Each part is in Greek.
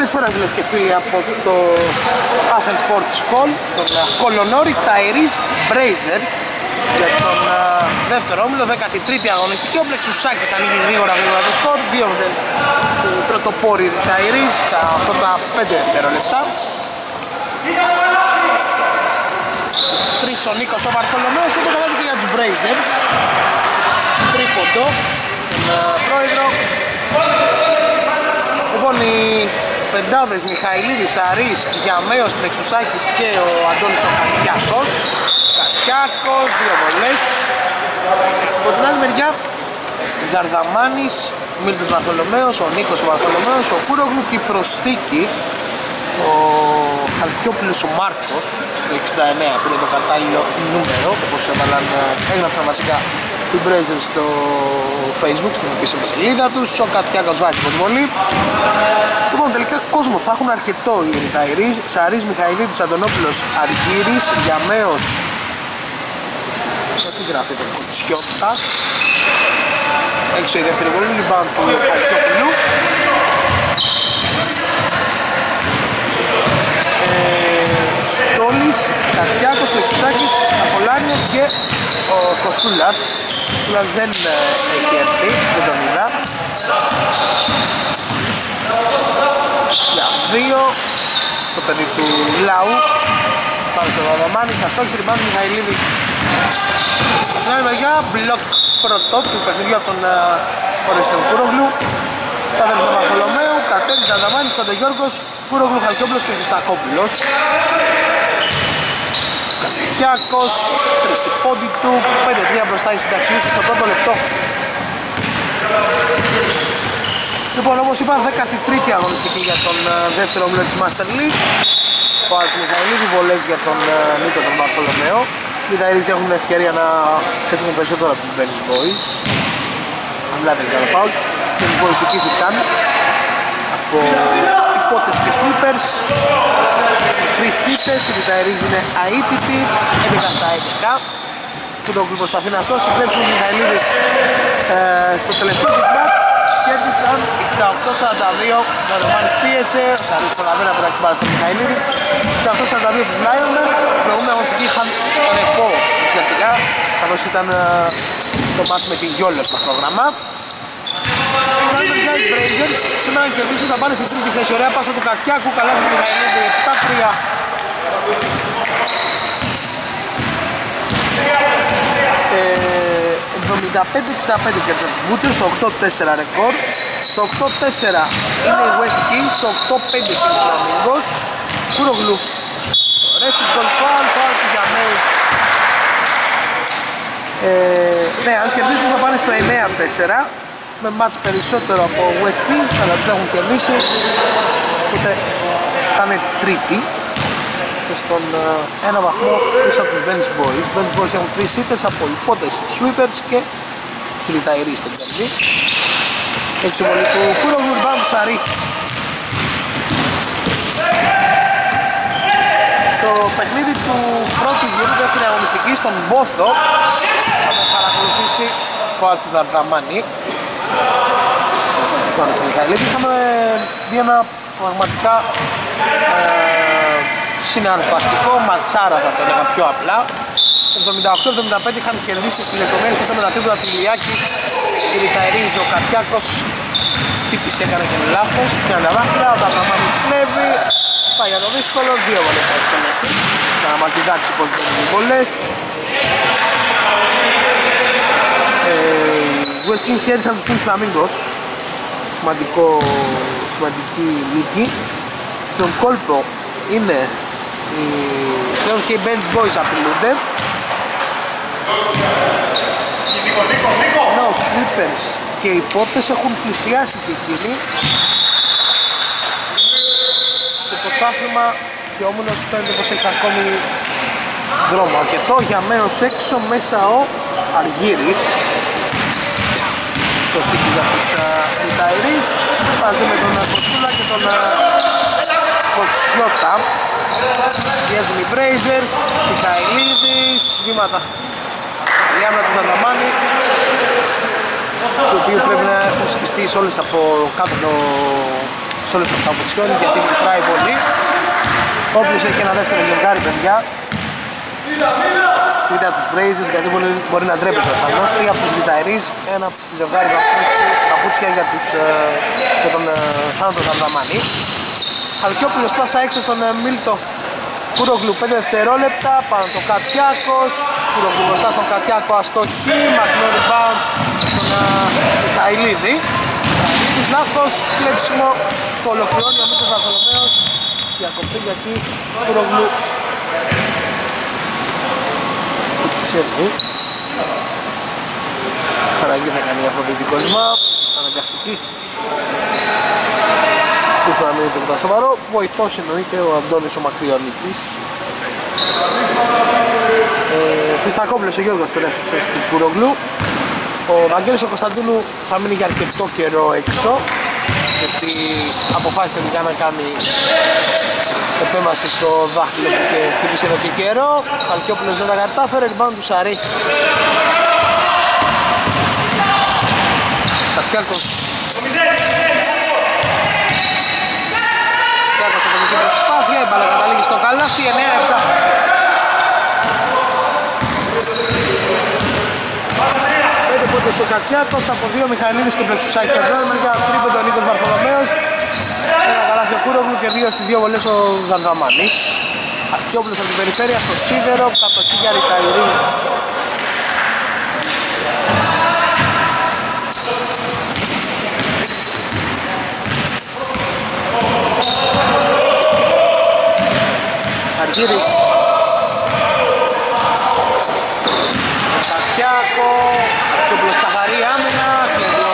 Καλησπέρα φίλες και φίλοι από το Athens Sports Hall, τον Κολονόρι Tyrese Brazers για τον uh, δεύτερο όμιλο, 13η αγωνιστική. Ο Πλεξουσάκης ανοίγει γρήγορα γρήγορα το σκορ, 2-0 του πρωτοπόρη Tyrese στα πρώτα 5 δευτερόλεπτα. Τρεις ο Νίκος ο Βαρθολομέος και το καλάθι και για τους Brazers. Τρίποντο, τον uh, πρόεδρο. Λοιπόν, οι πεντάδες Μιχαηλίδης, Αρής, Γιαμέος, Πλεξουσάκης και ο Αντώνης ο Κατιάκος. Κατιάκος, δύο βολές. Από την άλλη μεριά, Ζαρδαμάνης, ο Μίλτος Βαρθολομέος, ο Νίκος ο Βαρθολομέος, ο Κούρογλου και η προστίκη, ο Χαλκιόπουλος ο Μάρκος, το 69 που είναι το κατάλληλο νούμερο, όπως έβαλαν, έγραψαν βασικά την Μπρέζερ στο facebook, στην επίσημη σελίδα τους, ο Κατιάκος βάζει την βολή. Λοιπόν, τελικά κόσμο θα έχουν αρκετό οι Ριταϊρείς, Σαρής Μιχαηλίδης, Αντωνόπουλος, Αργύρης, Γιαμέος, τι γράφει το Κουτσιώτας, έξω η δεύτερη βολή, λοιπόν του Χαλκιόπουλου. Στόλης, Κατιάκος, Πλεξουσάκης, Απολάνιος και ο Κοστούλας. Ο Κοστούλας δεν ε, έχει έρθει, δεν τον είδα. Για δύο, το παιδί του Λαού. Πάμε στο Βαδομάνη, σας το λοιπόν Μιχαηλίδη. Από την άλλη μεριά, μπλοκ πρώτο του παιχνιδιού από τον Ορεστον Κούρογλου. Τα δελτα Μαρθολομέου, Κατέρης Δαδαμάνης, Κοντογιώργος, Κούρογλου, Χαλκιόπουλος και Χριστακόπουλος. Κατεχιάκος, τρίση πόντι του, 5-3 μπροστά η συνταξιούχη στο πρώτο λεπτό. Λοιπόν, όπως είπα, 13η αγωνιστική για τον δεύτερο όμιλο της Master League. Φάουλ του Μιχαηλίδη, βολές για τον Νίκο τον Μαρθολομέο. Οι Ταϊρίζοι έχουν ευκαιρία να ξεφύγουν περισσότερο από τους Ben's Boys. Αν μιλάτε για το φάουλ. Οι Ben's Boys εκείθηκαν από υπότες και sweepers. Τρεις ήττες, οι Ταϊρίζοι είναι αίτητοι, 11 στα 11. Που τον προσπαθεί να σώσει, κλέψουν τον Μιχαηλίδη ε, στο τελευταίο του μάτς. Κέρδισαν 68-42, ο Ρωμάνης πίεσε, θα ρίξει πολλά μέρα πέρα στην πάρα στον Μιχαηλίδη. 68-42 τους Λάιονερ, προηγούμενη αγωνιστική είχαν ρεπό ουσιαστικά, καθώς ήταν ε, το μάτς με την Γιόλο στο πρόγραμμα. Οι Blazers σήμερα κερδίσουν θα πάνε στην τρίτη θέση. Ωραία πάσα του Κατιάκου, καλά του Μιχαηλίδη, 7-3. Ε, 75-65 κέρδισαν τους Butchers, στο 8-4 ρεκόρ. Στο 8-4 είναι η West Kings, στο 8-5 και ο Φλαμίγκος. Κουρογλου. Ρέστη γκολ φάουλ, φάουλ του Γιαμέου. Ε, ναι, αν κερδίσουν θα πάνε στο 9-4 με μάτς περισσότερο από West Kings αλλά τους έχουν κερδίσει. Οπότε θα είναι τρίτη και στον uh, ένα βαθμό πίσω από τους Ben's Boys. Οι Ben's Boys έχουν τρεις ήττες από υπότες Sweepers και τους Retirees στον κερδί. Έχει συμβολή του Κούρογλου Ριμπάν Σαρή στο παιχνίδι του πρώτου γύρου δεύτερη αγωνιστική στον Μπόθο θα με παρακολουθήσει ο του Δαρδαμάνη πάνω στο Μιχαηλίδη είχαμε δει ένα πραγματικά ε, συναρπαστικό ματσάρα θα το έλεγα πιο απλά. 78-75 είχαν κερδίσει στις λεπτομέρειες και με τα τρίπλα του Λιάκη. Η Ριταερίζη ο Κατιάκος τύπης έκανε και λάθος. Και ένα δάχτυλα, ο Ταυναμάνης κλέβει. Πάει για το δύσκολο, δύο βολές θα εκτελέσει για να μας διδάξει πως μπαίνουν οι βολές West Kings κέρδισαν τους Pink Flamingos. Σημαντικό, σημαντική νίκη. Στον κόλπο είναι οι, πλέον και οι Bench Boys απειλούνται. Ενώ οι Sweepers και οι Πότες έχουν πλησιάσει και εκείνοι. Το πρωτάθλημα και όμονος φαίνεται πως έχει ακόμη δρόμο. Αρκετό για μέρος έξω μέσα ο Αργύρης το στίχη για τους Ιταϊρείς μαζί με τον Κοτσούλα και τον Κοτσιώτα Βγαίνουν οι Brazers, οι Καηλίδης, βήματα η άμυνα του Δανταμάνη του οποίου πρέπει να έχουν σκιστεί σε όλες από κάτω το σε όλες τις αποψιόνες γιατί γλιστράει πολύ. Όποιος έχει ένα δεύτερο ζευγάρι παιδιά είτε από τους Brazers γιατί μπορεί, μπορεί να ντρέπεται ο Θανός ή από τους Βιταερίς ένα ζευγάρι καπούτσια για, τους, ε, για τον ε, Θάνατο Θανδαμάνη Χαλκιόπουλος πάσα έξω στον ε, Μίλτο Κούρογλου. 5 δευτερόλεπτα πάνω το Κατιάκος Κούρογλου μπροστά στον Κατιάκο αστοχή μακρινό rebound στον Μιχαηλίδη. Μιχαηλίδης λάθος κλέψιμο το ολοκληρώνει ο Μίλτος Βαρθολομέος. Διακοπή γιατί Κούρογλου ξέρει. Παραγγεί θα κάνει αφροδιτικό σμαπ, αναγκαστική. Πούς να μην είναι τίποτα σοβαρό, βοηθός εννοείται ο Αντώνης ο Μακριονίκης. Ε, Χριστακόπλος ο Γιώργος περάσει στη θέση του Κουρογλού. Ο Βαγγέλης ο Κωνσταντίνου θα μείνει για αρκετό καιρό έξω γιατί αποφάσισε τελικά να κάνει επέμβαση στο δάχτυλο που και χτύπησε εδώ και καιρό. Χαλκιόπουλος δεν τα κατάφερε, rebound του Σαρή. Κατιάκος Κατιάκος από προσπάθεια, η μπάλα καταλήγει στο καλάθι, 9-7 πόντος ο Κατιάκος, από δύο Μιχαηλίδης και Πλεξουσάκης από την μεριά τρίποντο ο Νίκος Βαρθολομέος ένα καλάθι ο Κούρογλου και δύο στις δύο βολές ο Γανδαμάνης Αρχιόπουλος από την περιφέρεια στο Σίδερο, κατοχή για Ριταϊρή Αργύρης Κατιάκο Κόμπλος καθαρή άμυνα και ο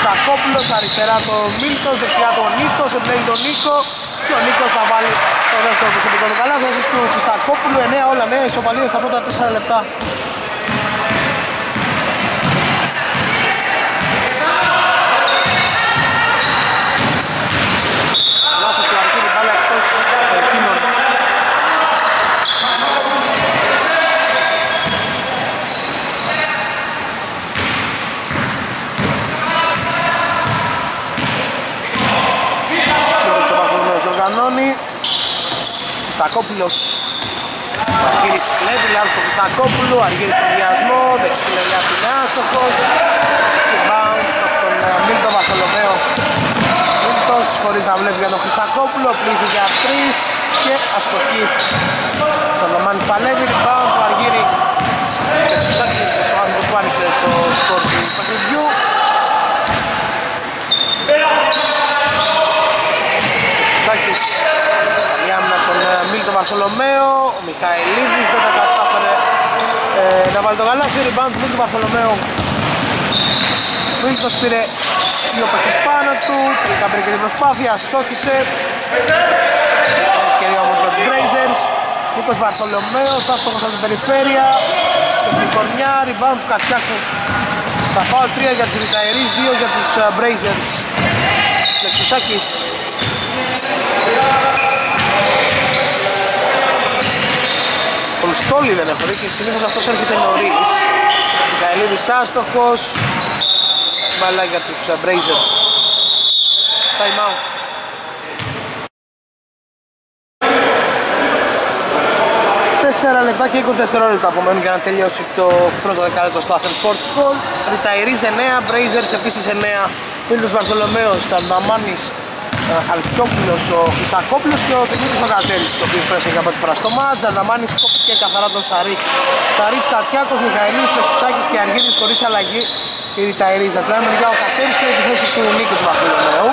Στακόπουλος αριστερά το Μίλτος, δεξιά το Νίκος, εμπλέγει τον Νίκο και ο Νίκος θα βάλει το δεύτερο προσωπικό του καλά θέσεις του Στακόπουλου, 9 όλα νέα ισοπαλίες στα πρώτα 4 λεπτά. Λάθος του Αρκίνη, πάλι εκτός εκείνων οργανώνει Στακόπουλος Αργύρης κλέβει, λάθος του Στακόπουλου Αργύρης του βιασμό, δεξί λεγιά την άστοχος Rebound από τον ε, Μίλτο Βαρθολομέο. Μίλτος χωρίς να βλέπει για τον Χριστακόπουλο Πλήζει για τρεις και αστοχή. Το Λομάνι παλεύει, rebound του Αργύρη Και του Σάκης, ο άνθρωπος που άνοιξε το σκορ του παιχνιδιού Σάκης η άμυνα από τον Μίλτο Βαρθολομέο ο Μιχαηλίδης δεν τα κατάφερε ε, να βάλει το καλάθι rebound του Μίλτο Βαρθολομέο Μίλτος πήρε δύο παίκτες πάνω του τελικά πήρε και την προσπάθεια στόχισε ευκαιρία όμως για τους Blazers Νίκος Βαρθολομέος άστοχος από την περιφέρεια. Και στην κορμιά rebound του Κατιάκου τα φάω 3 για τους Ριταερίς, 2 για τους Brazers Λεξουσάκης τον Στόλι δεν έχω δει και συνήθως αυτός έρχεται νωρίς. Μικαελίδης άστοχος. Μπαλά για τους uh, Brazers. Time out. Τέσσερα λεπτά και 20 δευτερόλεπτα απομένουν για να τελειώσει το πρώτο δεκάλεπτο στο Athens Sports School Ριταϊρής 9, Brazers επίσης 9 Μίλτος Βαρθολομέος, Τανταμάνης Αλτσόπουλος, ο Χριστακόπουλος και ο Δημήτρης Μαγατέλης ο οποίος πέρασε για πρώτη φορά στο μάτς. Ζανταμάνης κόπηκε καθαρά τον Σαρή. Σαρής Κατιάκος, Μιχαηλής, Πετσουσάκης και Αργύρης χωρίς αλλαγή. Η Ριταερίζα από την άλλη μεριά ο Κατέλης πήρε τη θέση του Νίκου του Βαρθολομέου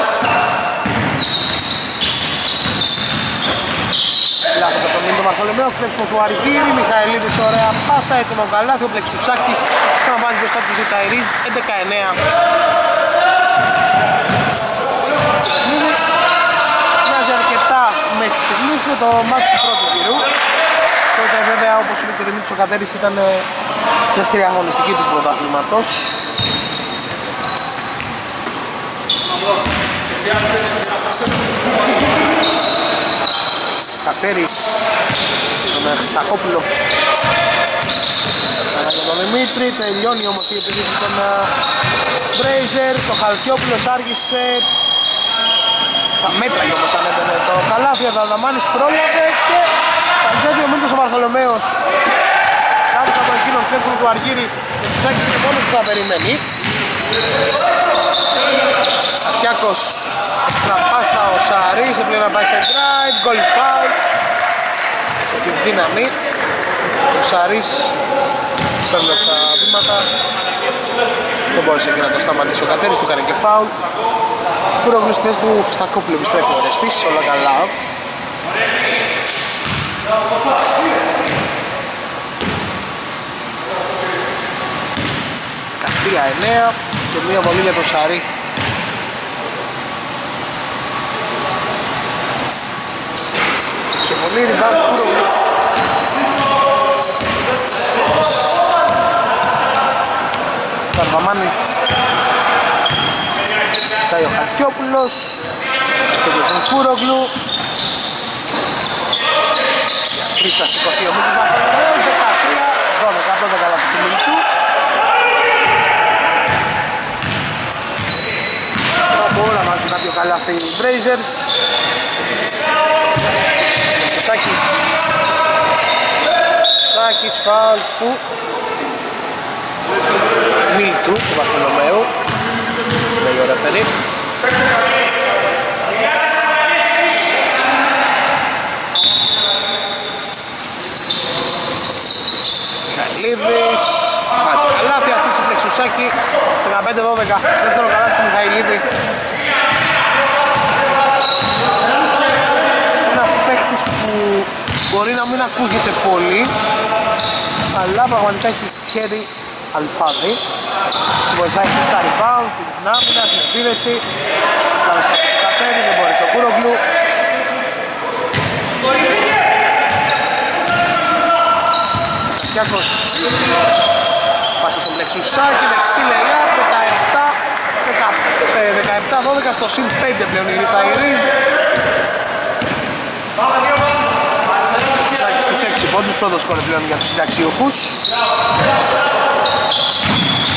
Λάθος από τον Νίκο Βαρθολομέο, κλέψιμο του Αργύρη, Μιχαηλίδης ωραία πάσα, έτοιμο καλάθι, ο Πλεξουσάκης θα βάλει μπροστά τους Ριταερίζ 11-9 μοιάζει αρκετά μέχρι στιγμής με το μάτς του πρώτου γύρου. Τότε βέβαια όπως είπε και ο Δημήτρης ο Κατέρης ήταν ε, δεύτερη αγωνιστική του πρωταθλήματος. Κατέρης τον Χρυστακόπουλο για τον Δημήτρη, τελειώνει όμως η επιδίση των Brazers, ο Χαλκιόπουλος άργησε Τα μέτρα και όπως ανέβαινε το καλάθι, ο Δαδαμάνης πρόλαβε και Παντζέδι ο Μίλτος ο Βαρθολομέος. Κάτω από εκείνον κλέψιμο του Αργύρη και τους άκησε και μόνος που θα περιμένει. Αστιάκος έξτρα πάσα ο Σαρής, έπλαινε να πάει σε drive, goal foul. Τη δύναμη. Ο Σαρής παίρνοντας τα βήματα δεν μπόρεσε και να το σταματήσει. Ο Κατέρης, του έκανε και φάουλ. Κουρόγλου στη θέση του Στακόπουλου επιστρέφει ο Ρεστής, όλα καλά. Καστία 9 και μία βολή για τον Σαρή. Ξεμονή, ριμπάουντ, Κουρόγλου Καρβαμάνης Κοιτάει ο Χαλκιόπουλος Το τον Κούρογλου Τρεις θα σηκωθεί ο Μίκης Βαφαλωμένος 13, 12, πρώτα καλά του Μιλτού Από όλα βάζουν κάποιο καλάθι οι Brazers. Σάκης. Σάκης φάουλ που Μίλτου του Βαρθολομαίου λέει ο ρεφερή Μιχαηλίδης βάζει καλάθι, ασύς του Πλεξουσάκη 15-12, δεύτερο καλάθι του Μιχαηλίδη Ένας παίχτης που μπορεί να μην ακούγεται πολύ αλλά πραγματικά έχει χέρι αλφάδι. Βοηθάει και στα rebound, στην άμυνα, στην επίδεση. Πάμε στα κατέρι, δεν μπορείς ο Κούρογλου. Κιάκος. Πάσα στον Πλεξουσάκη, δεξί λεγιά, 17 17-12 στο συν 5 πλέον η Ριπαϊρή Σάκης στους 6 πόντους, πρώτο σκόρε πλέον για τους συνταξιούχους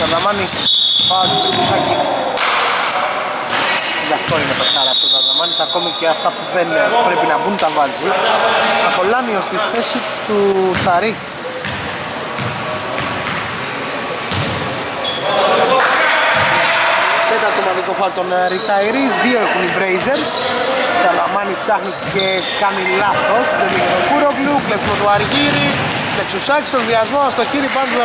Δαρδαμάνης πάω του Πλεξουσάκη Γι' αυτό είναι παιχτάρας ο Δαρδαμάνης, ακόμη και αυτά που δεν πρέπει να μπουν τα βάζει. Αφολάνιος στη θέση του Σαρή. Τέταρτο ομαδικό φάλ των Retirees, δύο έχουν οι Brazers. Καλαμάνι ψάχνει και κάνει λάθος, δεν είναι τον Κούρογλου, κλέψιμο του Αργύρη Λεξουσάκη στον βιασμό, στο χείρι πάνω του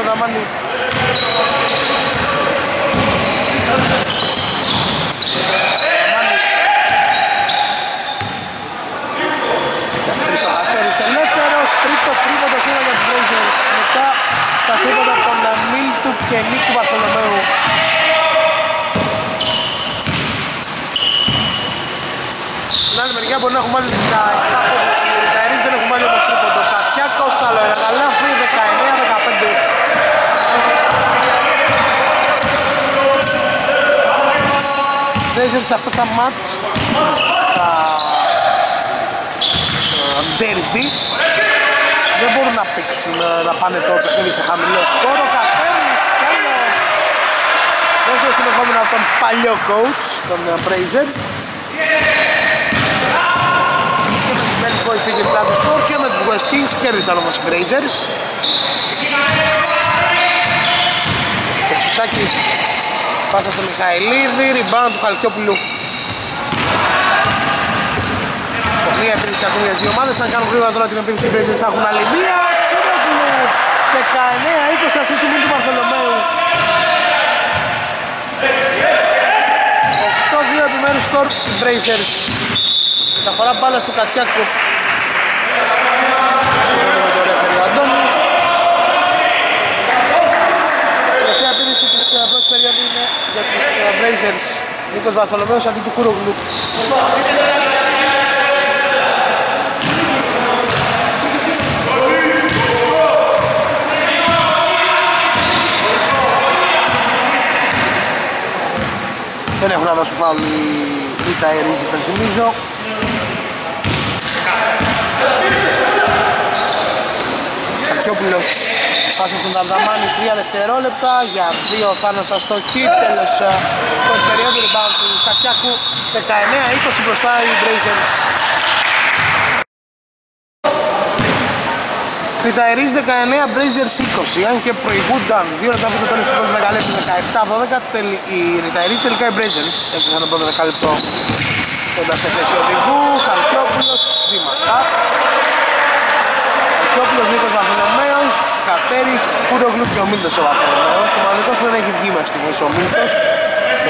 Καλαμάνι Χρυσοχατέρης ελεύθερος, τρίτο τρίποντο σήμερα για τους Blazers. Μετά τα τρίποντα των Μίλτου και Νίκου Βαρθολομέου. Στην άλλη μεριά μπορεί να έχουμε βάλει τα 7 πόντους οι Ριταερείς δεν έχουν βάλει όμως τρίποντο Κατιάκος, άλλο ένα καλάθι, Blazers σε αυτά τα μάτς. Τα derby δεν μπορούν να παίξουν, να πάνε το παιχνίδι σε χαμηλό σκόρο Κατέρης, καλό Δεύτερο συνεχόμενο από τον παλιό coach, τον Brazers με τους Boys πήγε σαν το σκορ και με τους West Kings κέρδισαν όμως οι Brazers Ο Τσουσάκης πάσα στο Μιχαηλίδη, rebound του Χαλκιόπουλου. Μία τρεις ακόμη για τις δύο ομάδες, θα κάνουν γρήγορα τώρα την επίθεση οι Brazers θα έχουν άλλη μία. 19-20 ασύ του του Παρθολομέου 8-2 επιμέρους σκορ οι Brazers Μεταφορά μπάλας του Κατιάκου Σύμφωνα με το ρέφερι ο Αντώνης Τελευταία επίδυση της ε, πρώτης περίοδου είναι για τους ε, Blazers Νίκος Βαρθολομέος αντί του Κούρογλου Δεν έχουν να δώσουν φάουλ οι Ταερίζοι, υπενθυμίζω. Καρκιόπουλος Πάσα στον Ταρδαμάνη 3 δευτερόλεπτα για 2 Θάνος αστοχή τέλος το περίοδο rebound του Κατιάκου 19-20 μπροστά οι Blazers. Ριταερίς 19, Blazers 20, αν και προηγούνταν 2 λεπτά από το τέλος του πρώτου δεκαλέπτου 17-12, οι Ριταερίς τελικά οι Blazers έκλεισαν το πρώτο δεκαλέπτο κοντά σε θέση οδηγού, Χαλκιόπουλος, βήματα. Χαλκιόπουλος, Νίκος Βαρθολομέος, Κατέρης, Κουρογλου και ο Μίλτος ο Βαρθολομέος. Ο μοναδικός που δεν έχει βγει μέχρι στιγμής ο Μίλτος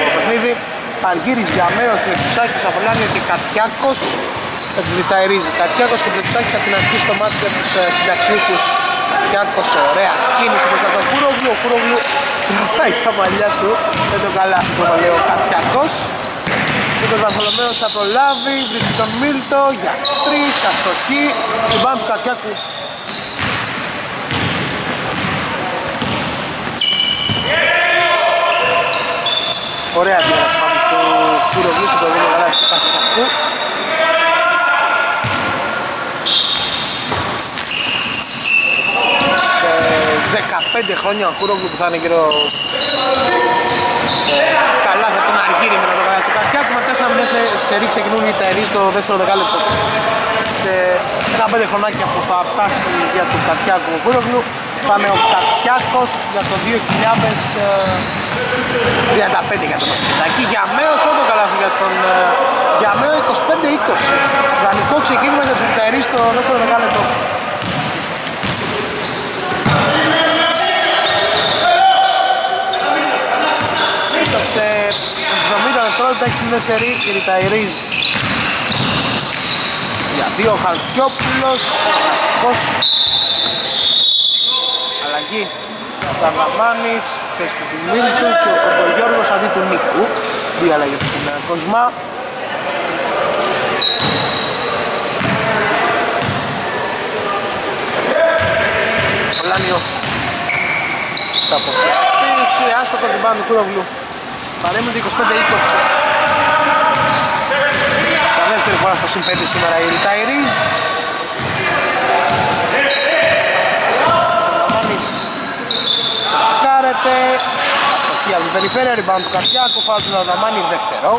στο παιχνίδι. Αργύρης, Γιαμέος, Πλεξουσάκης, Απολάνιο και Κατιάκος με τους Ριταερίζη. Κατιάκος και Πλεξουσάκης από την αρχή στο μάτι για τους ε, συνταξιούχους. Κατιάκος, ωραία κίνηση μπροστά τον Κουρογλου. Ο Κουρογλου τσιμπάει τα μαλλιά του με τον καλάθι που λέει ο Κατιάκος. Νίκος Βαρθολομέος θα προλάβει, βρίσκει τον Μίλτο για τρεις, αστοχή, την πάνω του Κατιάκου. Ωραία αντίδραση πάντως του Κουρογλού στο προηγούμενο γαλάζι του Κατιάκου. Σε 15 χρόνια ο Κουρογλού που θα είναι γύρω καλά θα τον αργύρι με το γαλάζι του Κατιάκου με 4 σε, σε ρίξ ξεκινούν οι ταερείς στο δεύτερο δεκάλεπτο σε 15 χρονάκια που θα φτάσει στην ηλικία του Κατιάκου ο Κουρογλού Πάμε ο Κατιάκος για το 2035 για το Μασχετάκι. Για Μέος πρώτο καλάθι για τον για Μέο 25-20. Δανεικό ξεκίνημα για τους Βιταερείς στο δεύτερο δεκάλεπτο. σε 70 δευτερόλεπτα έχει συνδέσσερι η Ριταϊρίζ για δύο ο Χαλκιόπουλος, αστικός αλλαγή Ταρδαμάνης, θέση του Μίλτου και ο Κοντογιώργος αντί του Νίκου. Δύο αλλαγές από την Κοσμά. Λάνιο θα αποφασίσει, άστοχο την πάνω του Κούρογλου. Παρέμεινε 25-20 τα δεύτερη φορά στο συν 5 σήμερα η Ριταϊρίζ Τσακάρεται Αστοχή από την περιφέρεια, rebound του Καρδιάκου, φάω του Αδαμάνη δεύτερο.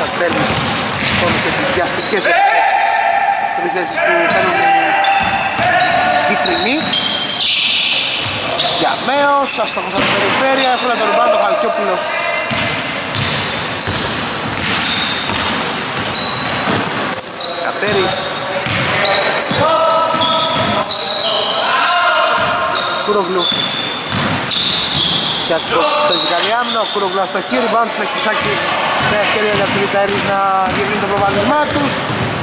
Καστέλης τόνισε τις βιαστικές επιθέσεις. Του παίρνουν κίτρινοι για Μέος, αστοχος από την περιφέρεια, έφερε τον Ρομπάντο Χαλκιόπουλος Κατέρης Κουρογλου και αυτός παίζει καλή άμυνα, ο Κουρογλου αστοχή, rebound του Μεξουσάκη. Με ευκαιρία για τους Βιταρίς να διευρύνουν το προβάδισμά τους.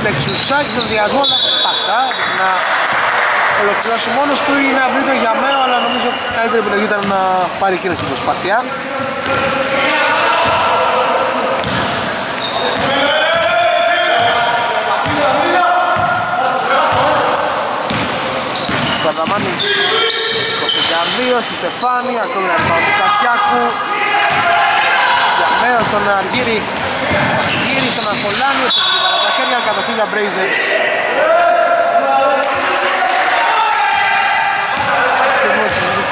Μεξουσάκης στον διασμός να πάσα να ολοκληρώσει μόνος του ή να βρει το για μένα αλλά νομίζω καλύτερη επιλογή ήταν να πάρει εκείνος την προσπάθεια Παδαμάνης στο 52 στη Στεφάνη ακόμη ένα πάνω του Κακιάκου Γιαμέο στον Αργύρη Αργύρη στον Αφολάνιο τα χέρια κατοχή για Brazers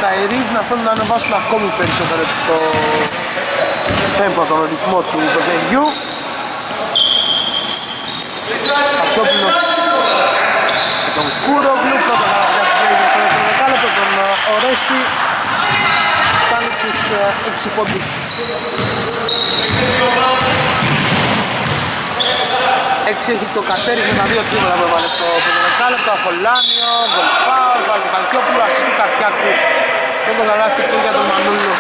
τα Ερίζ να θέλουν να ανεβάσουν ακόμη περισσότερο το τέμπο, τον ρυθμό του παιχνιδιού. Αυτόπινος με τον Κούρογλου πρώτα για τους Blazers στο δεύτερο δεκάλεπτο τον Ορέστη κάνει τους 6 πόντους. Έξι έχει το Καστέρης με τα δύο τρίματα που έβαλε στο πρώτο δεκάλεπτο Αφολάνιο, Βολφάου, Βαλκοπαλκιόπουλου, ασύ του Καρτιάκου Πρώτο γαλάφι και για τον Μανούλο.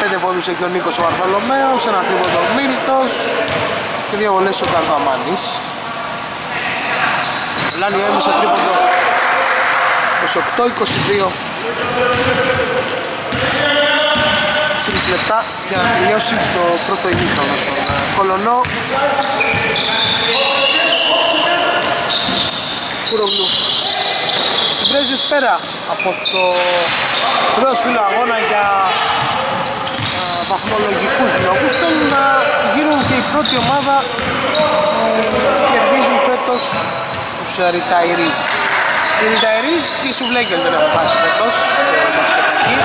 Πέντε πόντους έχει ο Νίκος ο Βαρθολομέος, ένα τρίποντο ο Μίλτος και δύο βολές ο Καρδαμάνης Λάνιο έμεσα τρίποντο. 28-22 4,5 λεπτά για να τελειώσει το πρώτο ημίχρονο στον ε, Κολονό. Κουρογλου. Βρέζες πέρα από το πρόσφυλο αγώνα για βαθμολογικούς λόγους. Θέλουν να γίνουν και η πρώτη ομάδα που κερδίζουν φέτος τους Retirees. Οι Retirees και οι Σουβλέγκες δεν έχουν πάσει φέτος στο μπασκετάκι.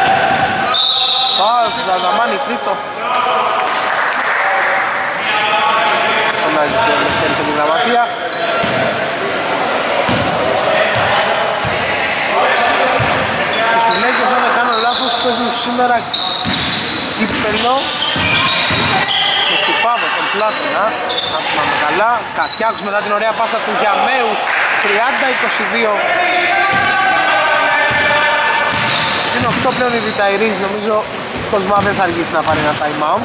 Πάω, Δαδαμάνι τρίτο. Φωνάζει και ο Λευτέρης από την γραμματεία. Οι Σουβλέγκες αν δεν κάνω λάθος παίζουν σήμερα κύπελο και στη Φάβο στον Πλάτωνα αν θυμάμαι καλά Κατιάκος μετά την ωραία πάσα του Γιαμέου 30-22 Συν 8 πλέον οι Βιταϊρείς νομίζω Κοσμά δεν θα αργήσει να πάρει ένα time out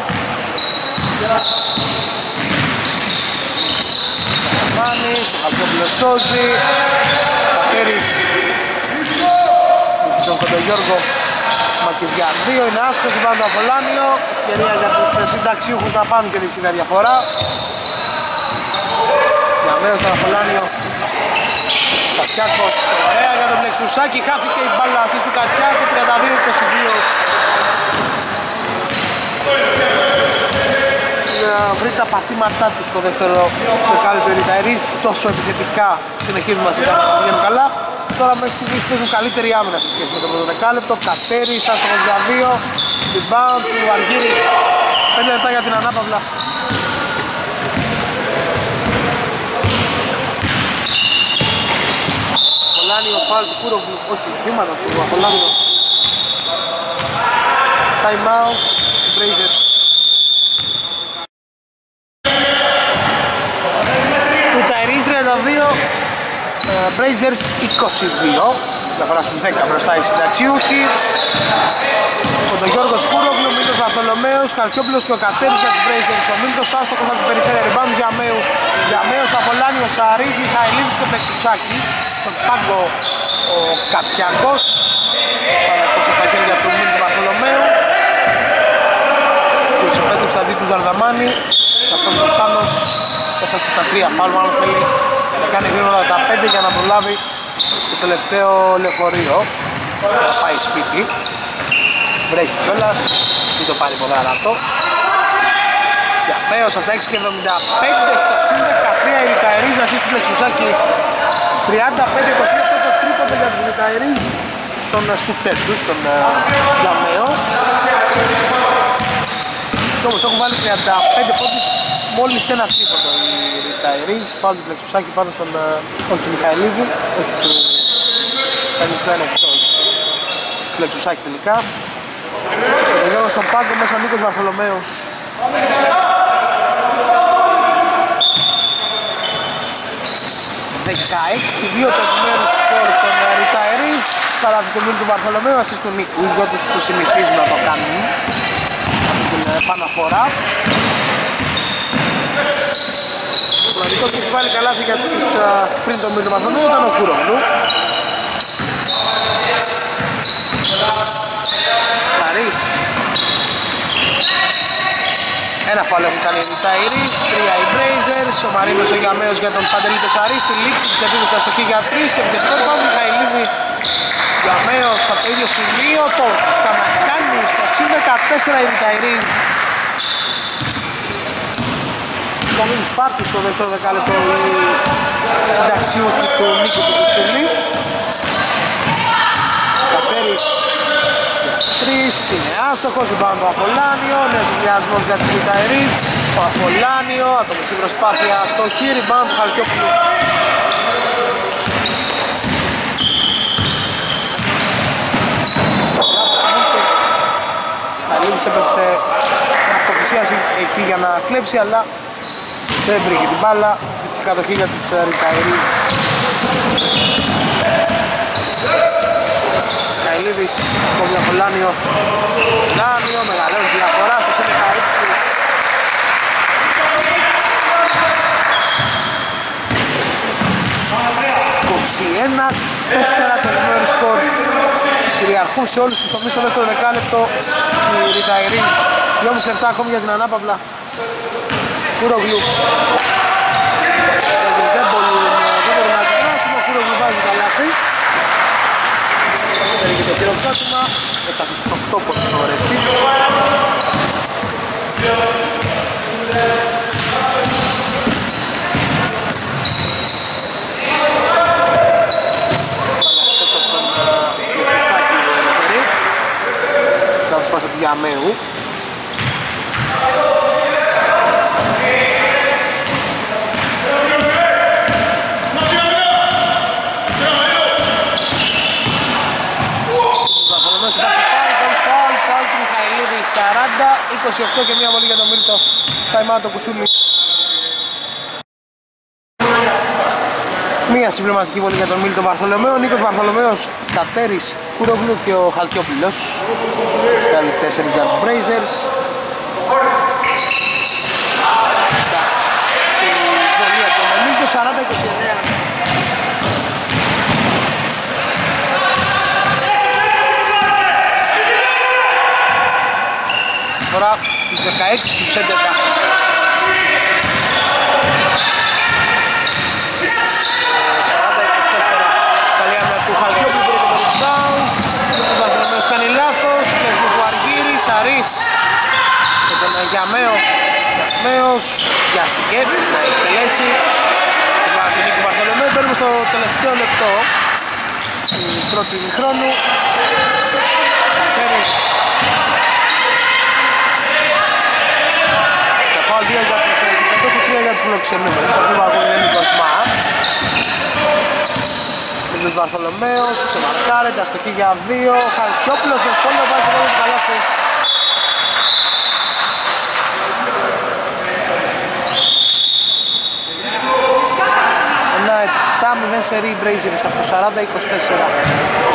Μάνης, Αλκόπουλος σώζει. Καφέρης Τον Κοντογιώργο Μακης για 2 είναι άσχος, πάνω το Αφολάνιο Ευκαιρία για τους συνταξιούχους να πάνε και την διαφορά. Για μέρος στον Αφολάνιο Κατιάκος, ωραία για τον Πλεξουσάκη. Χάθηκε η μπάλα ασύς του Κατιάκου 32-22 βρει τα πατήματά του στο δεύτερο δεκάλεπτο. Εριταερίς τόσο επιθετικά συνεχίζουν να πηγαίνουν καλά. Τώρα μέχρι στιγμής παίζουν καλύτερη άμυνα σε σχέση με το πρώτο δεκάλεπτο. Κατέρης, άστοχος για δύο. Rebound του Αργύρης. 5 λεπτά για την ανάπαυλα ο φάλ του Κούρογλου, όχι, βήματα του Απολάνιο Time out, Blazers Blazers 22 διαφορά στους 10 μπροστά οι συνταξιούχοι ο τον Γιώργος Κούρογλου, Μίλος Βαρθολομέος, Καρκιόπουλος και ο Κατέρης για τους Blazers. Ο Μίλτος Άστοκος από την περιφέρεια Ριμπάνου Γιαμέου Γιαμέος, Απολάνιος, Σαρής, Μιχαηλίδης και Πλεξουσάκης στον πάγκο ο Κατσιακός πάνω από τα χέρια του Μίλου Βαρθολομέου και ο αντί του Γαρδαμάνη καθώς ο Θάνος έφτασε τα τρία φάλου αν θέλει να κάνει γρήγορα τα πέντε για να προλάβει το τελευταίο λεωφορείο. Να πάει σπίτι. Βρέχει κιόλας δεν το πάρει πολλά αυτό Μέος από τα 6 και 75 στο σύνδεκα 13 η Καερίζα σύστηκε Σουσάκη 35-25 μιλάμε για τους μεταερείς των ε, σουτέτους, των ε, Λαμέο. Και όπως έχουν βάλει 35 πόντους μόλις ένα τίποτα οι μεταερείς πάνω του πλεξουσάκι πάνω στον, ε, όχι του Μιχαηλίδη, όχι του Μιχαηλίδη είναι εκτός. Πλεξουσάκι τελικά. Εδώ στον πάγκο μέσα Νίκος Βαρθολομέος. 16-2 το επιμέρους σκορ των Ριταερίς Καλά του του Βαρθολομέου, ασύς του Νίκου, οι δυο τους του συνηθίζουν να το κάνουν αυτή την επαναφορά μοναδικός που έχει βάλει καλάθι για τους πριν τον Μίλτο Μαθονού ήταν ο Κουρόγλου. Σαρής. Ένα φάλο που ήταν η Ριτάιρης, τρία οι Μπρέιζερς, ο Μαρίνος ο Γιαμέος για τον Παντελή το Σαρή, στη λήξη της επίδεσης αστοχή για τρεις, επιθετικός πάνω Μιχαηλίδη Γιαμέος από το ίδιο σημείο, το ξανακάνει στο συν 14 η Ριτάιρης Κομίν Πάρτι στο δεύτερο δεκάλεπτο η συνταξιούχη του Νίκου του Κουτσουλή. Καπέρης τρεις, είναι άστοχος, την πάνω το Αφολάνιο, νέος συνδυασμός για τους Μιταερείς, ο Αφολάνιο, ατομική προσπάθεια στο χείρι, πάνω του Χαλκιόπουλου. Καλύβης έπεσε αυτοφυσίαση εκεί για να κλέψει, αλλά δεν βρήκε την μπάλα. Η κατοχή για τους Ρικαερείς Καηλίδης το Διαπολάνιο Λάνιο, μεγαλώνει διαφορά στο 16 21 4 το νούμερο σκορ. Κυριαρχούν σε όλους τους τομείς στο δεύτερο δεκάλεπτο. Οι Ριταεροί 2,5 λεπτά ακόμη για την ανάπαυλα. Κουρογλου. Δεν καταφέρει και το χειροκρότημα. Έφτασε τους 8 πόντους ο Ρεστής. Εκτός από τον Λεξουσάκη ο ρεφερή. Θα τους πάσα του Γιαμέου. Βαφολωμένος υπάρχει φάουλ, γκολ φάουλ, φάουλ του Μιχαηλίδη 40, 28 και μία βολή για τον Μίλτο. Time out το Κουσούλη. Μία συμπληρωματική βολή για τον Μίλτο Βαρθολομέο, Νίκος Βαρθολομέος, Κατέρης, Κουρογλου και ο Χαλκιόπουλος. Καλή 4 για τους Brazers. Στη βολή από τον Μίλτο 40-29. Τώρα τους 16 στους 11. Καλή άμυνα του Χαλκιόπουλου πήρε το rebound. Ο Βαρθολομέος κάνει λάθος. Κλέσμου τους Αργύρης, Αρής. Και τον Γιαμέο. Γιαμέος βιάστηκε να εκτελέσει. Την παρατηρή του Βαρθολομέου. Μπαίνουμε στο τελευταίο λεπτό του πρώτου ημιχρόνου. Κατέρης Τα φάουλ 2 για τους εκπαιδεύτες, 3 για τους φιλοξενούμενους. Αυτό που ακούγεται είναι το ΣΜΑ. Μίλος Βαρθολομέος, ξεμαρκάρεται, αστοχή για 2. Χαλκιόπουλος με φόλιο βάζει το βόλιο του καλάθι. Ένα 7-0 σερί Brazers από το 40-24.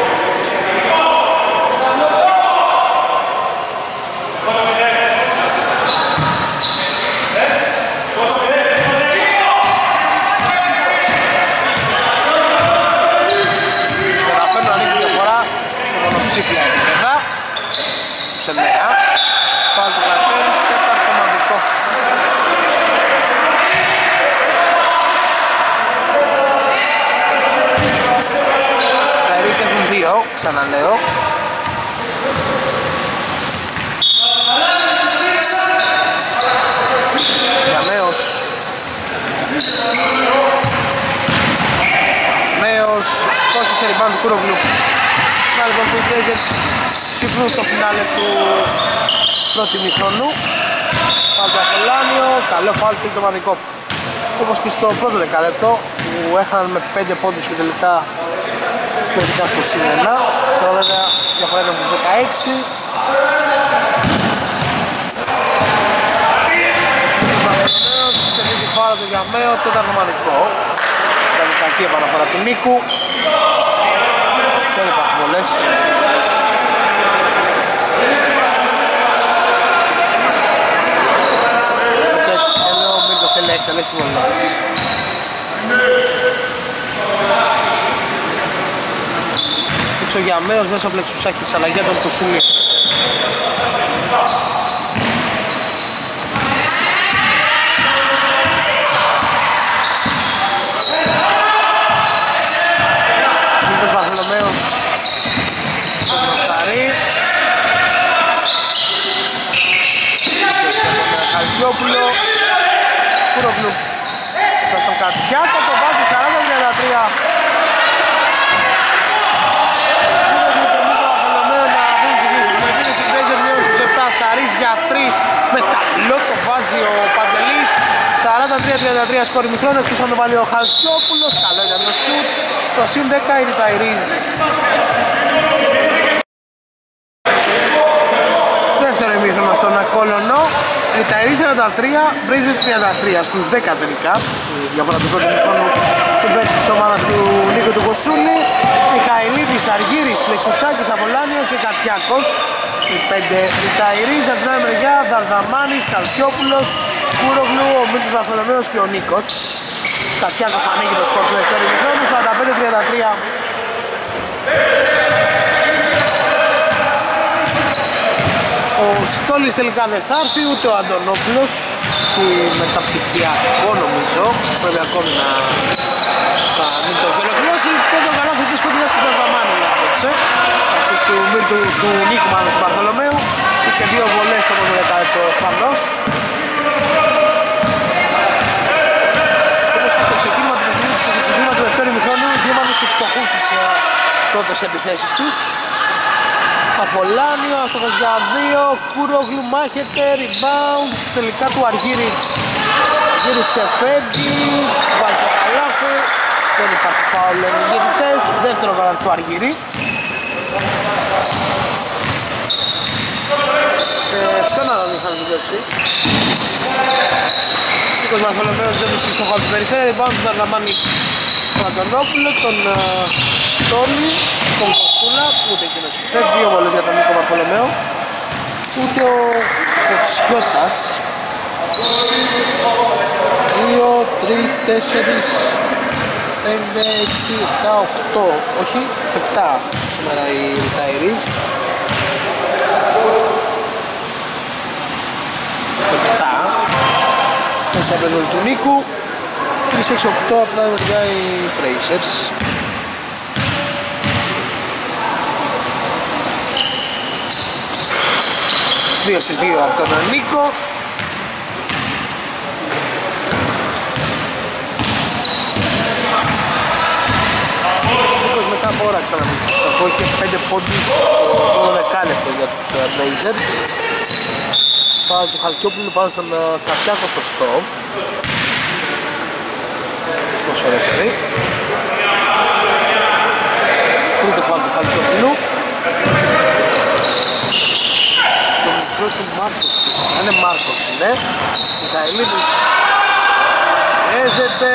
Καταφέρνουν να ανοίγουν διαφορά σε μονοψήφια επίπεδα στους 9 Πάλι του Κατέρη, τέταρτο μαγικό Τα Ερείς έχουν δύο, ξαναλέω Γιαμέος Μέος, κόστος σε rebound του Κούρογλου. Να λοιπόν που οι Blazers ξυπνούν στο φινάλε του πρώτου ημιχρόνου. Φάουλ του Απολάνιο, καλό φάουλ του ομαδικό. Όπως και στο πρώτο δεκαλέπτο που έχαναν με 5 πόντους και τελικά τελικά στο συν 1. Τώρα βέβαια διαφορά ήταν στους 16. Παπαδονέος, τελείωσε φάουλ του Γιαμέο, τέταρτο ομαδικό. Ήταν κακή επαναφορά του Νίκου. Δεν υπάρχουν πολλές. Οπότε έτσι θέλω ο Μίλτος θέλει να εκτελέσει βολές. Έξω για Μέος μέσα από Λεξουσάκης της αλλαγή από τον Κουσούλη. Νίκος Βαρθολομέος. Στον Μπροσταρή Χαλκιόπουλο. Κουρογλου. Σας τον Κατιάκο το βάζει 40-33 Κουρογλου και Νίκο Βαρθολομέο να δίνει τις λύσεις με επίδεση Blazers μειώνουν στους 7 Σαρής για 3 με ταμπλό το βάζει ο Παντελής. 43-33 σκόρ μικρόν. Εκτός αν το βάλει ο Χαλκιόπουλος. Καλό ήταν το σουτ. Στο συν 10 είναι τα Ιρίζ Δεύτερο ημίχρονο στον Κολονό Ριταερή 43, Μπρίζες 33 στους 10 τελικά. Η διαφορά του πρώτου ημίχρονου του παίκτης της ομάδας του Νίκο του Κοσούλη Μιχαηλίδης, Αργύρης, Πλεξουσάκης, Απολάνιο και Κατιάκος οι 5 Ριταερής από την άλλη μεριά Δαρδαμάνης, Καλκιόπουλος Κούρογλου, ο Μίλτος Βαρθολομέος και ο Νίκος. Κατιάκος ανοίγει το σκορ του δεύτερου ημίχρονου 45-33 Ο Στόλης τελικά δεν θα έρθει, ούτε ο Αντωνόπουλος κάτι μεταπτυχιακό νομίζω. Πρέπει ακόμη να, να μην το έχει ολοκληρώσει. Πέντε καλάθι της κοντινάς του Περβαμάνου απόψε. Ασύς του, του, του Νίκου μάλλον του Παρθολομέου και δύο βολές στο πρώτο δεκάλεπτο φανός. Όπως και στο ξεκίνημα του παιχνίδι και στο ξεκίνημα του δεύτερου ημιχρόνου, δύο μάλλον στους φτωχούς τις ε, πρώτες επιθέσεις τους. Απολάνιο, άστοχος για δύο, Κούρογλου μάχεται, rebound, τελικά του Αργύρι γύρισε Φέντι, βάζει το καλάθι, δεν υπάρχει φάουλ λένε οι διαιτητές, δεύτερο καλάθι του Αργύρι. Ε, ποιον άλλον είχαν δουλειώσει. Νίκος Μαρθολομέος δεν βρίσκει στο χώρο του περιφέρεια, rebound του Δαρδαμάνη τον Αντωνόπουλο, τον Στόλι, τον Κοστούλα, ούτε εκείνος φεύγει, δύο βολές για τον Νίκο Μαρθολομέο, ούτε ο Κοτσιώτας. 2, 3, 4, 5, 6, 7, 8, όχι, 7 σήμερα οι retirees. 7, μέσα από του Νίκου, 3-6-8 απλά μεριά οι Tracers. Δύο στις δύο από τον Νίκο. Νίκος μετά από ώρα ξαναμίσει στο στοχό, είχε 5 πόντους το δεκάλεπτο για τους ε, Blazers. Πάω του Χαλκιόπουλου πάνω στον ε, Καπιάκο σωστό στο ρεφερή. Τρίτο φάουλ του Χαλκιόπουλου. Το μικρό του Μάρκος. Είναι Μάρκος είναι. Μιχαηλίδης Έζεται.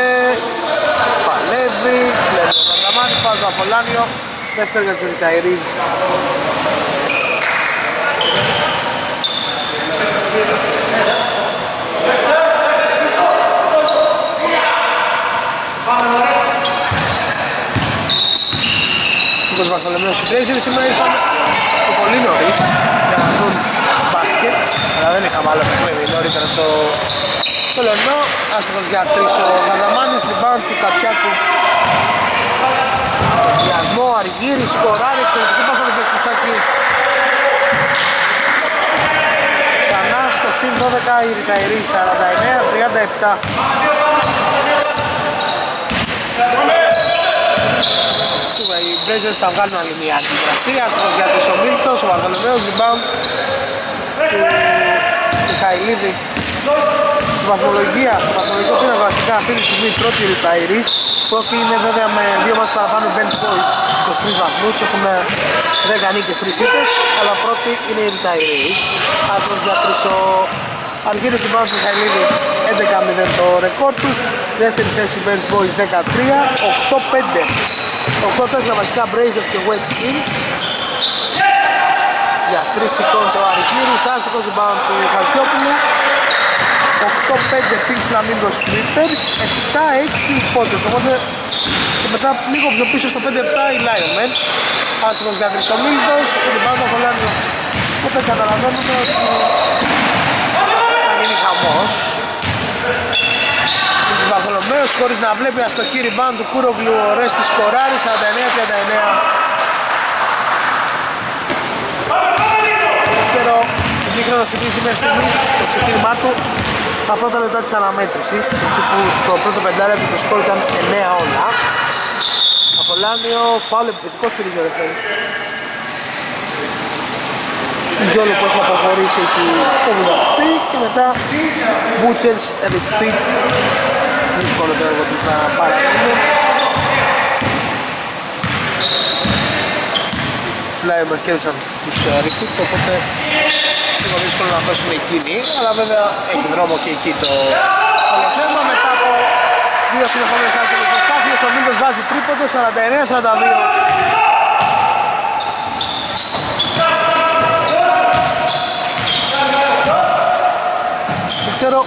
Παλεύει. Βλέπει ο Βαρδαμάνης. Φάουλ του Απολάνιο. Δεύτερο για τους Ρικαϊρίδης. Νίκος Βαρθολομέος οι Blazers σήμερα ήρθαν το πολύ νωρίς για να δουν μπάσκετ αλλά δεν είχαμε άλλο παιχνίδι νωρίτερα στο, στο Λονό άστοχος για τρεις ο Γαδαμάνης rebound του Καπιάκου Διασμό, Αργύρη, σκοράρι, εξαιρετική πάσα του Πεκτουσάκη Ξανά στο συν 12 η Ρικαϊρή 49-37 οι Blazers θα βγάλουν άλλη μια αντιδρασία Άστοχος για ο Μίλτος, ο Βαρθολομέος, rebound του Μιχαηλίδη Στην βαθμολογία, στο βαθμολογικό πίνακα βασικά αυτή τη στιγμή πρώτη η Ριταϊρής Πρώτη είναι βέβαια με δύο μάτς παραπάνω Bench Boys 23 βαθμούς, έχουν 10 νίκες, 3 ήττες αλλά πρώτη είναι η Ριταϊρής Άστοχος για ο Αργύρης του Μπάους Μιχαηλίδη 11-0 το ρεκόρ τους. Στη δεύτερη θέση Bench Boys 13, 8-5 8-4 βασικά Brazers και West Kings. Για τρεις σηκώνει το Αργύρης, άστοχος του Μπάους του Χαλκιόπουλου. 8-5 Pink Flamingo Slippers 7-6 υπότες οπότε και μετά λίγο πιο πίσω στο 5-7 η Lion Man. Άστοχος για τρεις ομίλητος, rebound από Λάνιο οπότε καταλαβαίνουμε ότι χαμός του Βαρθολομέος χωρίς να βλέπει αστοχή rebound του Κούρογλου ο Ρέστης σκοράρει 49-39 Δεύτερο ημίχρονο θυμίζει μέχρι στιγμής το ξεκίνημά του. Τα πρώτα λεπτά της αναμέτρησης εκεί που στο πρώτο πεντάλεπτο το σκορ ήταν 9 όλα. Απολάνιο, φάουλ επιθετικός στηρίζει ο ρεφέρι Γιόλο που έχει αποχωρήσει έχει αποβιβαστεί και μετά Butchers repeat. Δύσκολο το έργο τους να παραμείνουν με κέρδισαν τους ε, repeat οπότε λίγο δύσκολο να πέσουν εκείνοι αλλά βέβαια έχει δρόμο και εκεί το όλο θέμα μετά από δύο συνεχόμενες άσχολες προσπάθειες ο Μίλτος βάζει τρίποντο 49-42 ξέρω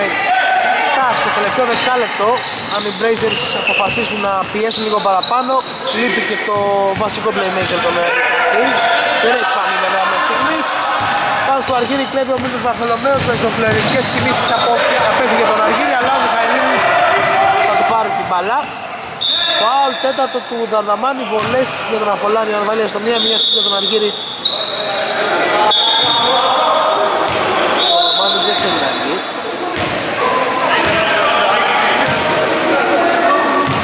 μετά στο τελευταίο δεκάλεπτο αν οι Blazers αποφασίσουν να πιέσουν λίγο παραπάνω λείπει και το βασικό playmaker των Reeds δεν έχει φανεί βέβαια μέχρι στιγμής πάνω στο Αργύρη κλέβει ο Μίλτος Βαρθολομέος με ζωφλερικές κινήσεις από απέφυγε τον Αργύρη αλλά ο Μιχαηλίδης θα του πάρει την μπαλά. Φάουλ τέταρτο του Δαρδαμάνη, βολές για τον Αφολάνη, αν βάλει στο μία, μία για τον Αργύρη. Ο Δαρδαμάνης δεν θέλει να βγει.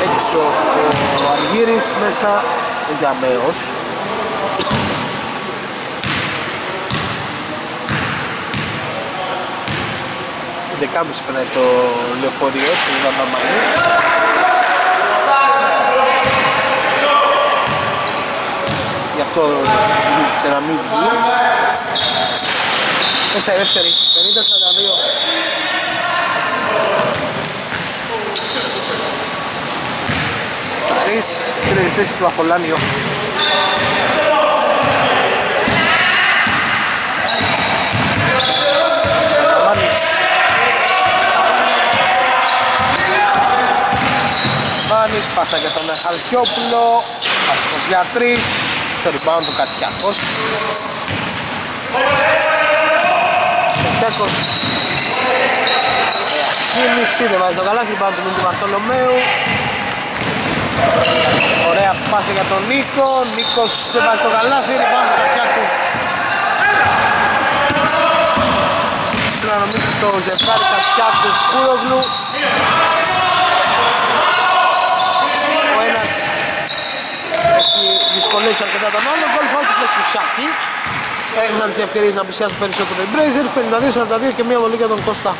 Έξω ο Αργύρης, μέσα ο Γιαμέος. Δεκάμιση περνάει το λεωφορείο του Δαρδαμάνη. Γι' αυτό ζήτησε να μην βγει. Μέσα η δεύτερη, 50-42. Σταρής, τρίτη θέση του Αφολάνιο. Μάνης. Μάνης, πάσα για τον Χαλκιόπουλο, πάσα τον Διατρής, το rebound του Κατιάκος. Κατιάκος. Ωραία κίνηση, δεν βάζει το καλάθι, rebound του Μίντι Μαρθολομέου. Ωραία πάσα για τον Νίκο, Νίκος δεν βάζει το καλάθι, rebound του Κατιάκου. Θέλω να νομίζω στο ζευγάρι Κατιάκου Κούρογλου. Ο ένας έχει δυσκολεύσει αρκετά τον άλλο, γκολ φάουλ του Πλεξουσάκη. Έγιναν τις ευκαιρίες να πλησιάσουν περισσότερο οι Blazers, 52-42 και μία βολή για τον Κώστα.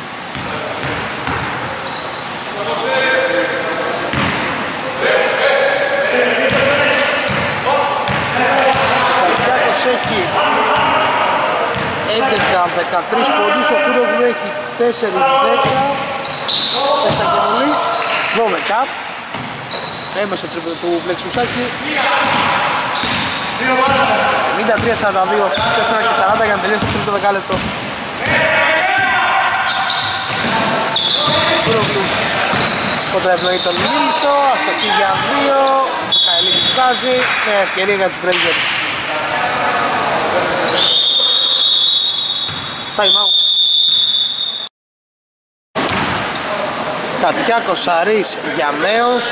Καλυκιάκος έχει 11-13 πόντους, ο Κούρογλου έχει 4-10, 4 και βολή, 12. Έμεσο τρίπλο του Πλεξουσάκη. 53-42, 4 και 40 για να τελειώσει το τρίτο δεκάλεπτο. Κούρογλου κόντρα ευνοεί τον Μίλτο, αστοχή για 2, Μιχαηλίδης βγάζει, με ευκαιρία για τους Blazers. Time out. Κατιάκος, Σαρής, Γιαμέος,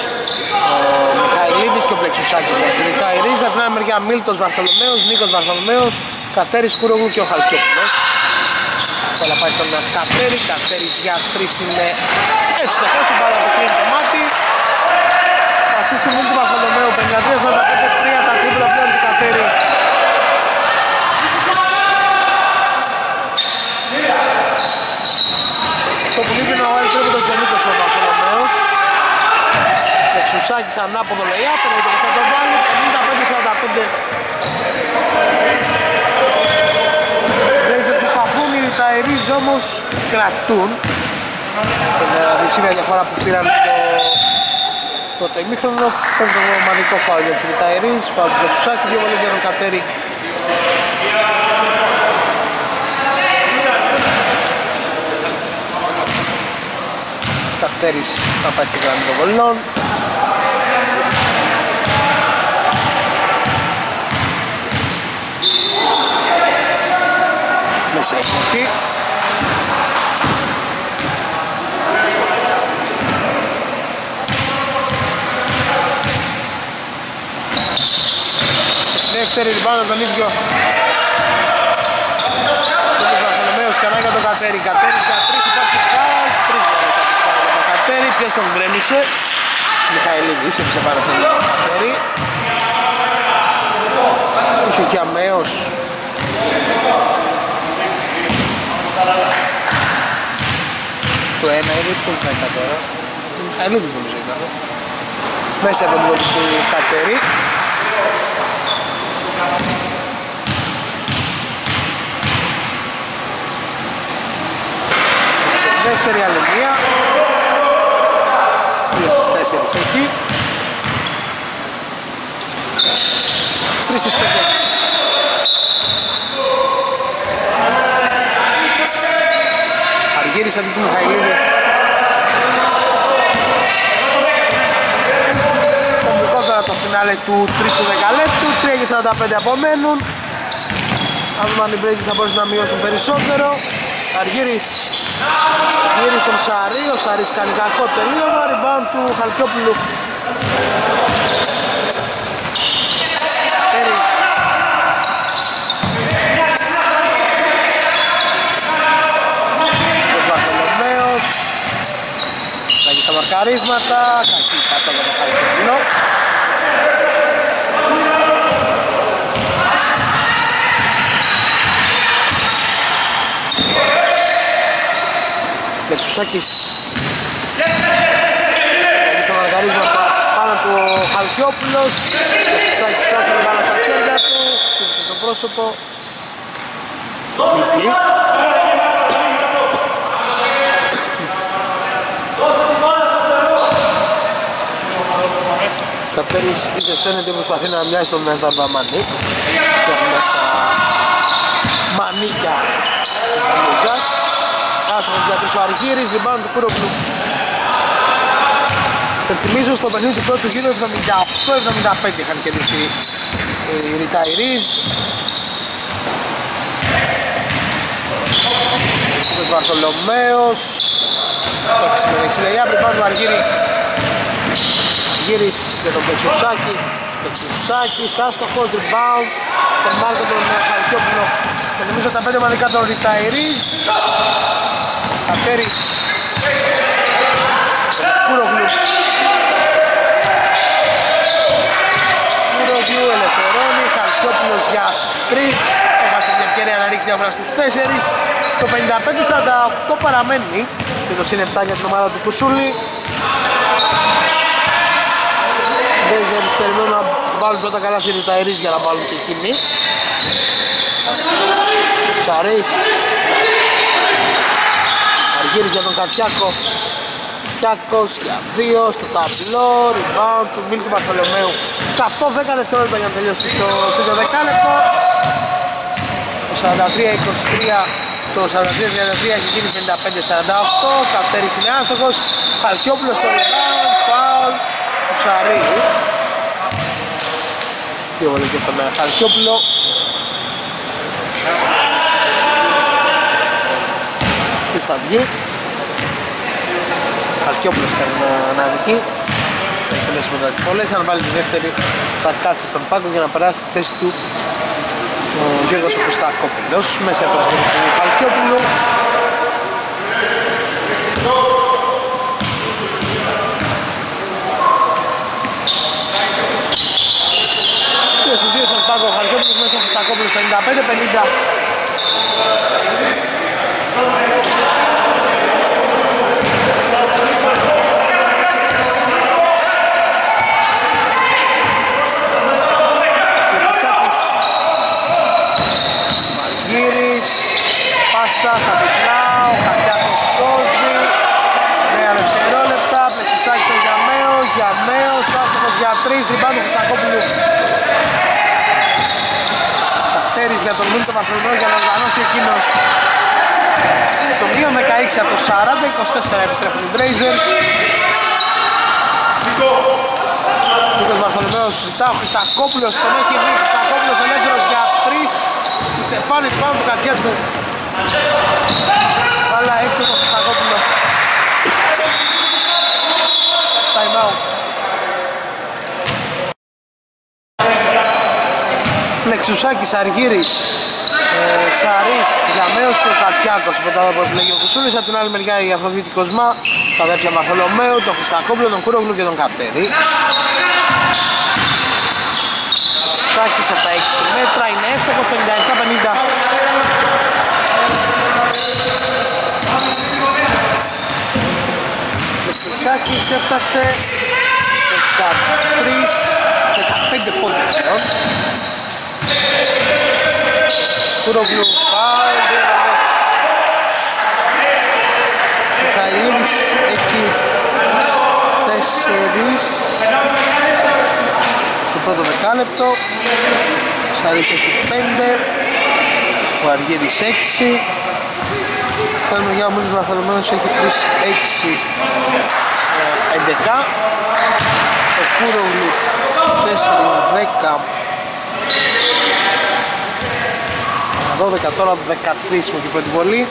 ο Μιχαηλίδης και ο Πλεξουσάκης για την η Ρίζα, την άλλη μεριά Μίλτος Βαρθολομέος, Νίκος Βαρθολομέος, Κατέρης Κουρογού και ο Χαλκιόπουλος. Τώρα πάει στον Κατέρη, Κατέρης για τρεις είναι εύστοχος, η μπάλα του κλείνει το μάτι. Ασίστ του Μίλτου Βαρθολομέου, 53-45-3 τα τρίπλα πλέον του Κατέρη. Το που λείπει είναι ο Άιλ τρίποντος και ο Νίκος ο Βαρθολομέος. Εξουσάκης ανάποδο λεϊά, το πως θα το βάλει, 55-45. Blazers προσπαθούν, οι Ταερίζ όμως κρατούν. Την διψήφια διαφορά που πήραν στο, στο τεμίχρονο. Παίρνει το ομαδικό φάουλ για τους Ταερίζ, φάουλ του Εξουσάκη, δύο βολές για τον Κατέρη. Κατέρης να πάει στην γραμμή των βολών. Μέσα εκεί. Δεύτερη ριμπάνα τον ίδιο. Τούλος Βαρθολομέος και ανάγκη τον Κατέρη. Κατέρη σε τρεις υπάρχει φάουλ. Τρεις φορές από φάουλ για τον Κατέρη. Ποιος τον γκρέμισε; Μιχαηλίδης έπεισε πάρα τον Κατέρη. Είχε και αμέως. Το ένα είναι που θα ήταν τώρα. Μιχαηλίδης νομίζω ήταν. Μέσα από την βολή του Κατέρη. Σε δεύτερη άλλη μία. Δύο στις τέσσερις έχει. Τρεις στις πέντε. Αργύρης αντί του Μιχαηλίδη. Κομβικότερα το φινάλε του τρίτου δεκαλέπτου. 3 και 45 απομένουν. Θα δούμε αν οι Μπρέζοι θα μπορέσουν να μειώσουν περισσότερο. Αργύρης γύρει στον Σαρή, ο Σαρής κάνει κακό τελείωμα, rebound του Χαλκιόπουλου. Τέρης. Ο Βαρθολομέος. Λάγει στα μαρκαρίσματα, κακή πάσα για τον Χαλκιόπουλο. Λεξουσάκης στο μαργαρίσματα πάνω του ο Χαλκιόπουλος Λεξουσάκης κράτησε την μπάλα στα χέρια του. Χτύπησε στο πρόσωπο. Νίκη Καπέρης είτε στέλνεται προσπαθεί να μοιάζει τον Βαρβαμανί και έχουμε στα μανίκια της μπλούζας Άσχος για τους Αργύρης, ριμπάνω του Κούρογλου. Υπενθυμίζω στο παιχνίδι του πρώτου γύρου 78-75 είχαν κερδίσει οι Ριταϊρείς. Ο Βαρθολομέος. Το 6 λεγιά, ριμπάνω του Αργύρη. Γύρις για τον Πεξουσάκη. Πεξουσάκης, άστοχος, rebound. Τον Μάρκο τον Χαλκιόπουλο. Και νομίζω τα πέντε μανικά των Ριταϊρείς. Καφέρης Κούρογλου Κούρογλου ελευθερώνει Χαλκιόπουλος για 3 Έχασε την ευκαιρία να ρίξει διαφορά στους 4 Το 55-48 παραμένει. Και το συν 7 για την ομάδα του Κουσούλη. Ντέζερ περιμένουν να βάλουν πρώτα καλά στη Ριταερής για να βάλουν και εκείνοι. Σαρής Αργύρης για τον Κατσιάκο Κατσιάκος για 2 στο ταμπλό Rebound του Μίλκου Μπαρθολομέου 110 δευτερόλεπτα για να τελειώσει το τρίτο δεκάλεπτο. Το 43-23 το 43-33 έχει γίνει 55-48 Καπέρης είναι άστοχος Χαλκιόπουλος στο rebound Φάουλ του Σαρή. Δύο βολές για τον Χαλκιόπουλο Ποιος θα βγει. Χαλκιόπουλος ήταν να βγει Θα εκτελέσει μετά τις πολλές Αν βάλει τη δεύτερη θα κάτσει στον πάγκο για να περάσει τη θέση του ο Γιώργος Χρυστακόπουλος μέσα από το του Χαλκιόπουλου Και στους δύο στον πάγκο ο Χαλκιόπουλος μέσα από Χρυστακόπουλος 55-50 Πάσα στα τυφλά, ο Χαρτιάκος σώζει 9 δευτερόλεπτα, Πλεξουσάκης στον Γιαμαίο, Γιαμαίος, άστοχος για 3, ριμπάνω του Σακόπουλου. Καρτέρης για τον Μίλτο Μαθρονό για να οργανώσει εκείνος το μείον 16 από το 40-24 επιστρέφουν οι Blazers. Νίκος. Βαρθολομέος ζητά ο Χριστακόπουλος τον έχει δει ο Χριστακόπουλος ελεύθερος για 3 στη Στεφάνη πάνω του καρδιά του. Βάλα έξω το Χριστακόπουλο Time out Λεξουσάκης, Αργύρης, ε, Σαρής, Γιαμαίος και Κατιάκος μετά από ό,τι λέγει ο Κουσούλης. Από την άλλη μεριά η Αφροδίτη Κοσμά τα αδέρφια Μαρθολομαίου, τον Χριστακόπουλο, τον Κούρογλου και τον Καπτέρη Σάκης από τα 6 μέτρα είναι εύστοχος 57-50 Μητσάκης έφτασε 13-15 πόντους. πλέον Κουρογλου. Πάει Μιχαηλίδης έχει 4 το πρώτο δεκάλεπτο. Σαρής έχει 5 ο Αργύρης 6 Κάνει μεριά ο Μίλης Βαρθολομέος έχει 3-6 11 ο Κούρογλου 4-10 12, τώρα 13 με την πρώτη βολή.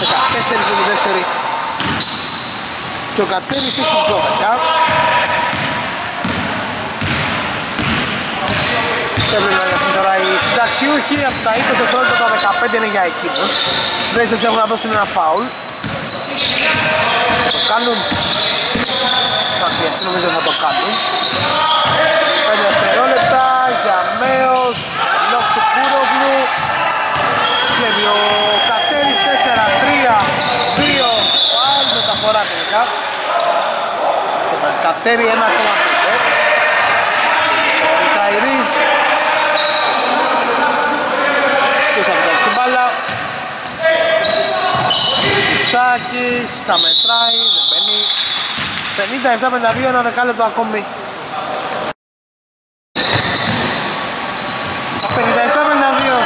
14 με τη δεύτερη. Και ο Κατέρης έχει 12. Πρέπει να είναι τώρα οι συνταξιούχοι από τα 20 δευτερόλεπτα τα 15 είναι για εκείνους. Blazers έχουν να δώσουν ένα φάουλ. Το κάνουν. Όχι, αυτοί νομίζω θα το κάνουν. 5 δευτερόλεπτα για Μέος, Λόκ του Κούρογλου. Κλέβει ο Κατέρης 4-3, 2 φάουλ, μεταφορά τελικά. Κατέρη 1,5. Ο Ταϊρής Σάκης, τα μετράει, δεν μπαίνει 57-52, ένα δεκάλεπτο ακόμη 57-52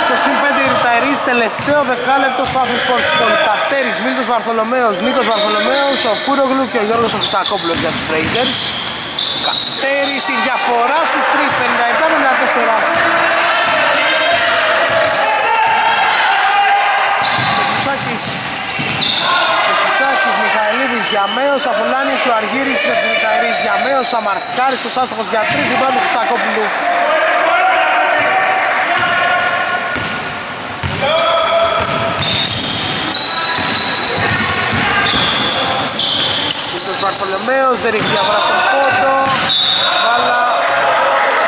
στο συν 5 Ιρταερίς, τελευταίο δεκάλεπτο στο Athens Sports School Κατέρης, Μίλτος Βαρθολομέος, Νίκος Βαρθολομέος, ο Κούρογλου και ο Γιώργος Χριστακόπουλος για τους Blazers Κατέρης, η διαφορά στους 3, 57-54 Γιαμέος, Αφουλάνης και ο Αργύρης για τους Μικαερείς. Γιαμέος, Αμαρκάρης, τους άστοχος για τρεις, την πρώτη του Στακόπουλου. Βίκτος Βαρθολομέος, δεν έχει διαφορά στον πόντο. Βάλα,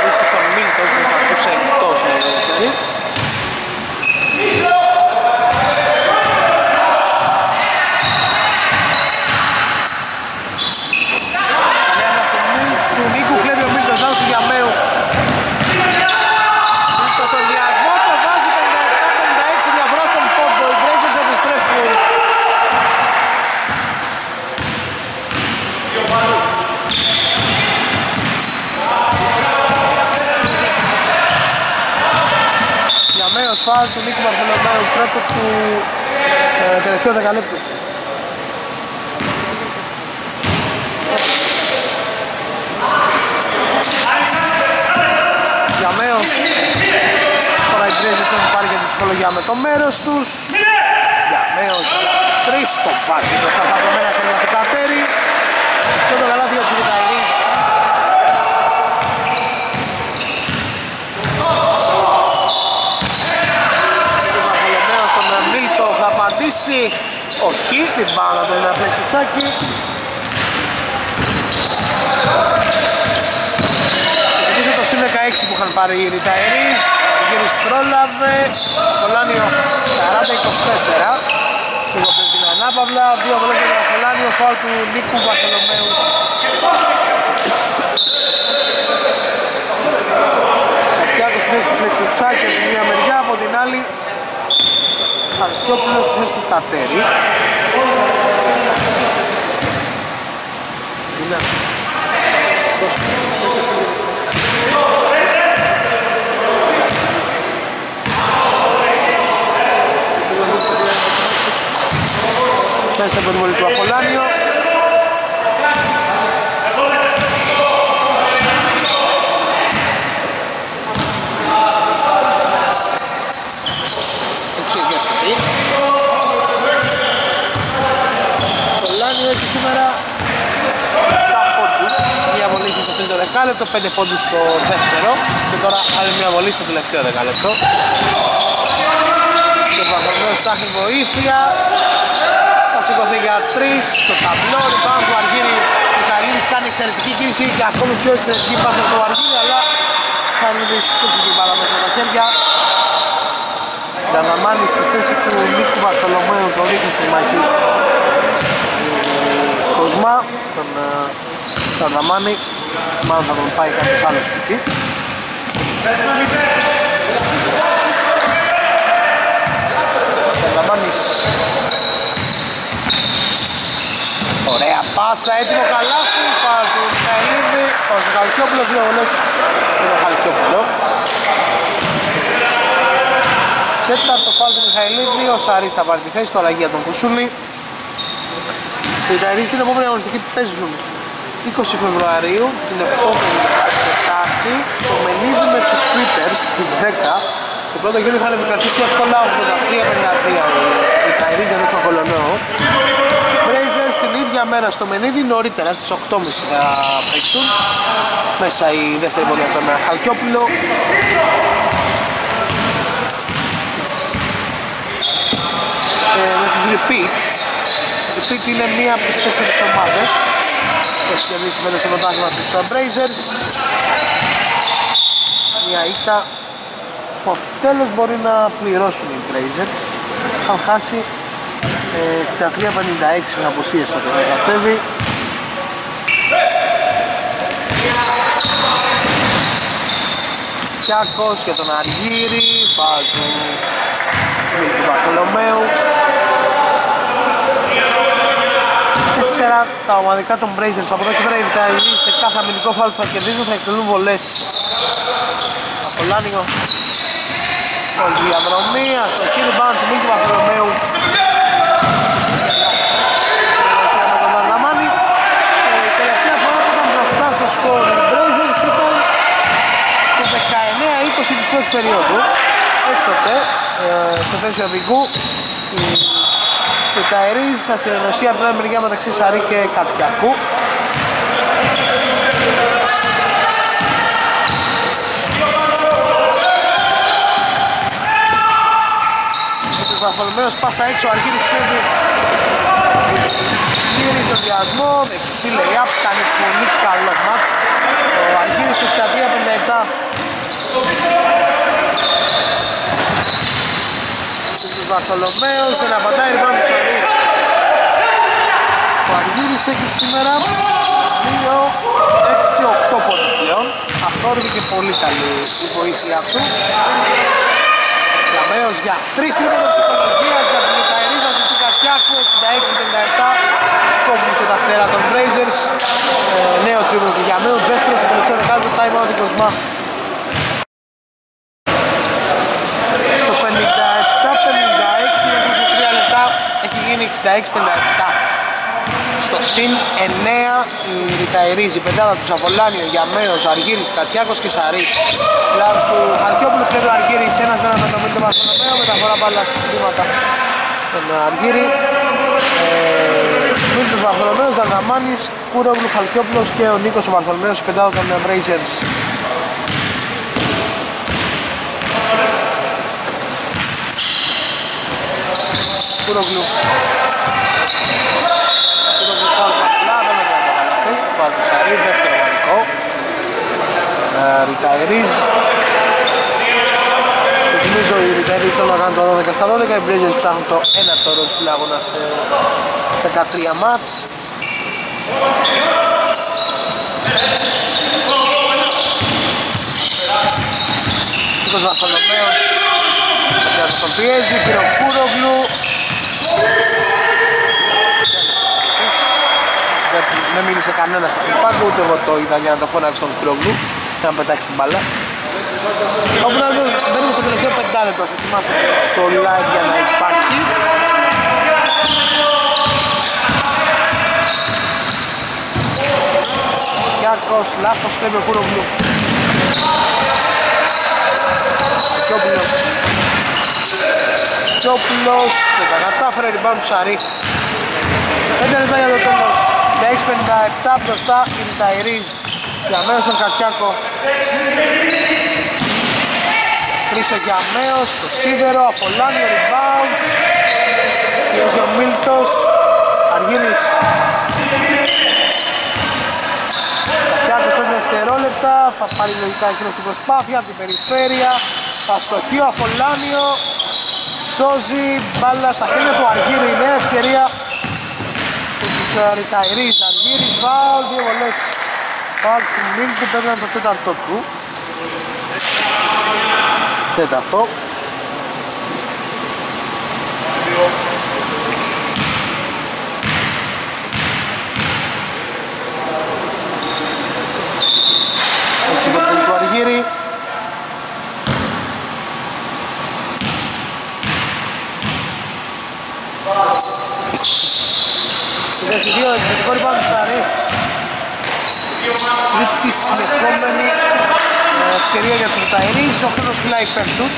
βρίσκει στον Μίλτο που θα ακούσε εκτός, λέει ο φάουλ του Νίκου Μαρθολομέου πρώτο του ε, τελευταίο δεκαλέπτου. Γιαμέος. Τώρα οι Γκρέζες έχουν πάρει και την ψυχολογία με το μέρος τους. Γιαμέος. Για τρεις το βάζει μπροστά στα προμένα χέρια του Κατέρι και το καλάθι για τους όχι στην μπάλα του είναι Φλεξουσάκη Θυμίζω το συν 16 που είχαν πάρει οι Ριταερείς ο Γύρις πρόλαβε. Φολάνιο 40-24 λίγο πριν την ανάπαυλα. Δύο βολές για τον Φολάνιο φάουλ του Νίκου Βαρθολομέου. Κατιάκος πίεση του Φλεξουσάκη από τη μία μεριά από την άλλη Χαρκιόπουλος θέση του Κατέρη. Μέσα από την βολή του Αφολάνιο. Δεκάλεπτο, 5 πόντους στο δεύτερο και τώρα άλλη μια βολή στο τελευταίο δεκάλεπτο. Και ο Παπαδός ψάχνει βοήθεια, θα σηκωθεί για 3 στο ταμπλό, λοιπόν του Αργύρι ο Καλίνης κάνει εξαιρετική κίνηση και ακόμη πιο εξαιρετική πάσα του Αργύρι, αλλά θα του την μπάλα μέσα στα χέρια. Δαναμάνη στη θέση του Νίκου Βαρθολομέου, το ρίχνει στη μάχη Κοσμά, τον Δαναμάνη μάλλον θα τον πάει κάποιος άλλος σπίτι. Περλαμάνης. Ωραία πάσα, έτοιμο καλάθι, φάουλ του Μιχαηλίδη, ο Χαλκιόπουλος, δύο βολές για τον Χαλκιόπουλο. Τέταρτο φάουλ του Μιχαηλίδη, ο Σαρής θα πάρει τη θέση του, αλλαγή για τον Κουσούλη. Οι Ιταλοί την επόμενη αγωνιστική που παίζουν 20 Φεβρουαρίου την επόμενη Τετάρτη στο Μελίδη με τους Sweepers στις 10 Στο πρώτο γύρο είχαν επικρατήσει εύκολα 83-53 η Ταϊρίζ ενώ στον Κολονέο. Μπρέιζερ στην ίδια μέρα στο Μενίδη νωρίτερα στις 8.30 θα παίξουν. Μέσα η δεύτερη πορεία από τον Χαλκιόπουλο. Ε, με τους repeat. Repeat είναι μία από τις τέσσερις ομάδες. που έχει κερδίσει μέσα στο πρωτάθλημα τους Blazers μία ήττα στο τέλος μπορεί να πληρώσουν οι Blazers είχαν χάσει 63-56 με αποσίες τότε να κατέβει Κιάκος και τον Αργύρη, φάουλ του του Βαρθολομέου. Τέσσερα τα ομαδικά των Brazers από εδώ και πέρα οι Βιταλοί σε κάθε αμυντικό φάουλ που θα κερδίζουν θα εκτελούν βολές. Απολάνιο. Όλη διαδρομή, στο κύριο μπαν του Μίλκου Βαρθολομέου. Με τον Μαρδαμάνη. Η τελευταία φορά που ήταν μπροστά στο σκορ οι Brazers ήταν το 19-20 της πρώτης περίοδου. Έκτοτε, ε, σε θέση οδηγού, η Ταερίζ σε συνενωσία από την μεριά μεταξύ Σαρή και Κατιακού. Ο Βαρθολομέος πάσα έξω, Αργύρης κλέβει Γύρι στο διασμό, δεξί lay-up, κάνει πολύ καλό μάτς. Ο Αργύρης 63-57 Βαρθολομέος, δεν απαντάει, λοιπόν του Αργύρης Ο Αργύρης έχει σήμερα 2-6-8 πόντους πλέον. Αθόρυβη και πολύ καλή η βοήθεια του. Λαμέος για 3 τρίποτα ψυχολογία για την Ιταερίζα του Κατιάκου 66-57 κόβουν και τα φτερά των Blazers. Ε, νέο τρίποντο του Γιαμέου δεύτερο στο τελευταίο δεκάλεπτο time out του Κοσμά το 57-56 μέσα σε 3 λεπτά έχει γίνει 66-57 στο συν 9 η Ριταερίζ, η πεντάδα του Σαβολάνιο, Γιαμέος, Αργύρης, Κατιάκος και Σαρής. Λάρος του Χαλκιόπουλου, κλέβει ο Αργύρης, ένας με έναν με το Μίλτο Βαρθολομέο, μεταφορά μπάλα στις βήματα τον Αργύρη. Ε, Μίλτος Βαρθολομέος, Δαρδαμάνης, Κούρογλου, Χαλκιόπουλος και ο Νίκος ο Βαρθολομέος, η πεντάδα των Brazers. Κούρογλου φάουλ του Σαρή, δεύτερο μανικό. Ριταϊρίζ. Το θυμίζω οι Ριταϊρίζ θέλουν να κάνουν το 12 στα 12, οι Blazers ψάχνουν το 1 το ρόλο του αγώνα σε 13 μάτς. Νίκος Βαρθολομέος τον πιέζει, Κυροκούρογλου δεν μίλησε κανένας από την πάγκο, ούτε εγώ το είδα για να το φώναξε τον Κρόγλου και να πετάξει την μπάλα. Όπου να μπαίνουμε στο τελευταίο πεντάλεπτο, ας ετοιμάσω το live για να υπάρξει. Κιάκος, λάθος, κλέβει ο Κουρογλου. Κιόπουλος. Κιόπουλος, δεν τα κατάφερε, ριμπάνω του Σαρή. 5 λεπτά για το τέλος. 6.57 μπροστά η Ριταϊρίζ Γιαμέος στον Κατιάκο Τρίσο Γιαμέος στο σίδερο, Αφολάνη, ο rebound Πιέζει ο Μίλτος Αργύρης. Κατιάκος 5 δευτερόλεπτα θα πάρει λογικά εκείνο στην προσπάθεια από την περιφέρεια. Θα στοχεί ο. Αφολάνιο σώζει μπάλα στα χέρια του Αργύρη η νέα ευκαιρία Ριταϊρής, Αργύρης, φάουλ, δύο βολές. Φάουλ του Μίλτου, πρέπει να είναι το τέταρτο του. Τέταρτο. Έτσι με του Αργύρη στη θέση 2, εξαιρετικό του Σαρή. Τρίτη συνεχόμενη ε, ευκαιρία για τους Μουταϊρείς, ο χρόνος φυλάει πέμπτους.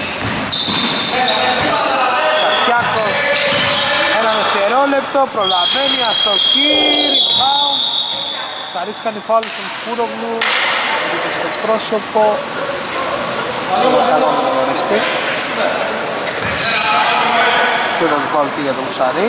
Σαρτιάκος, ένα δευτερόλεπτο, προλαβαίνει, αστοχή, rebound. Σαρής κάνει φάουλ στον Κούρογλου, δείτε στο πρόσωπο. Καλό γνωριστή. Πήραν φάουλ και για τον Σαρή.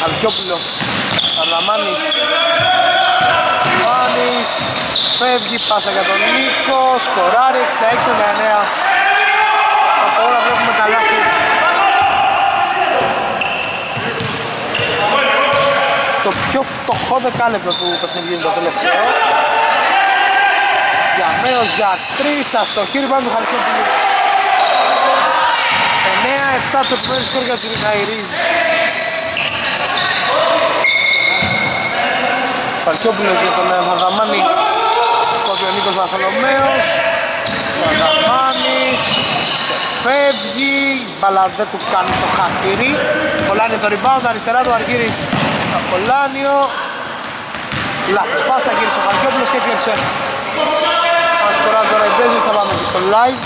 Με τον Χαλκιόπουλο. Αρδαμάνης Μάνης φεύγει πάσα για τον Νίκο. Σκοράρει 66-59 από όλα βλέπουμε καλάθι το πιο φτωχό δεκάλεπτο του παιχνιδιού το τελευταίο. Για Μέος για 3 αστοχή πάνω του Χαλκιόπουλου. 9-7 το επιμέρους σκορ για την Χαϊρίζ. Παρκιόπουλος για τον Βαρδαμάνη κόβει ο Νίκος Βαρθολομέος Βαρδαμάνης σε φεύγει μπαλά δεν του κάνει το χατήρι Πολάνιο το rebound αριστερά του Αργύρης Απολάνιο λάθος πάσα γύρισε ο Χαρκιόπουλος και έκλεψε αν σκοράζει τώρα οι παίζες θα πάμε και στο live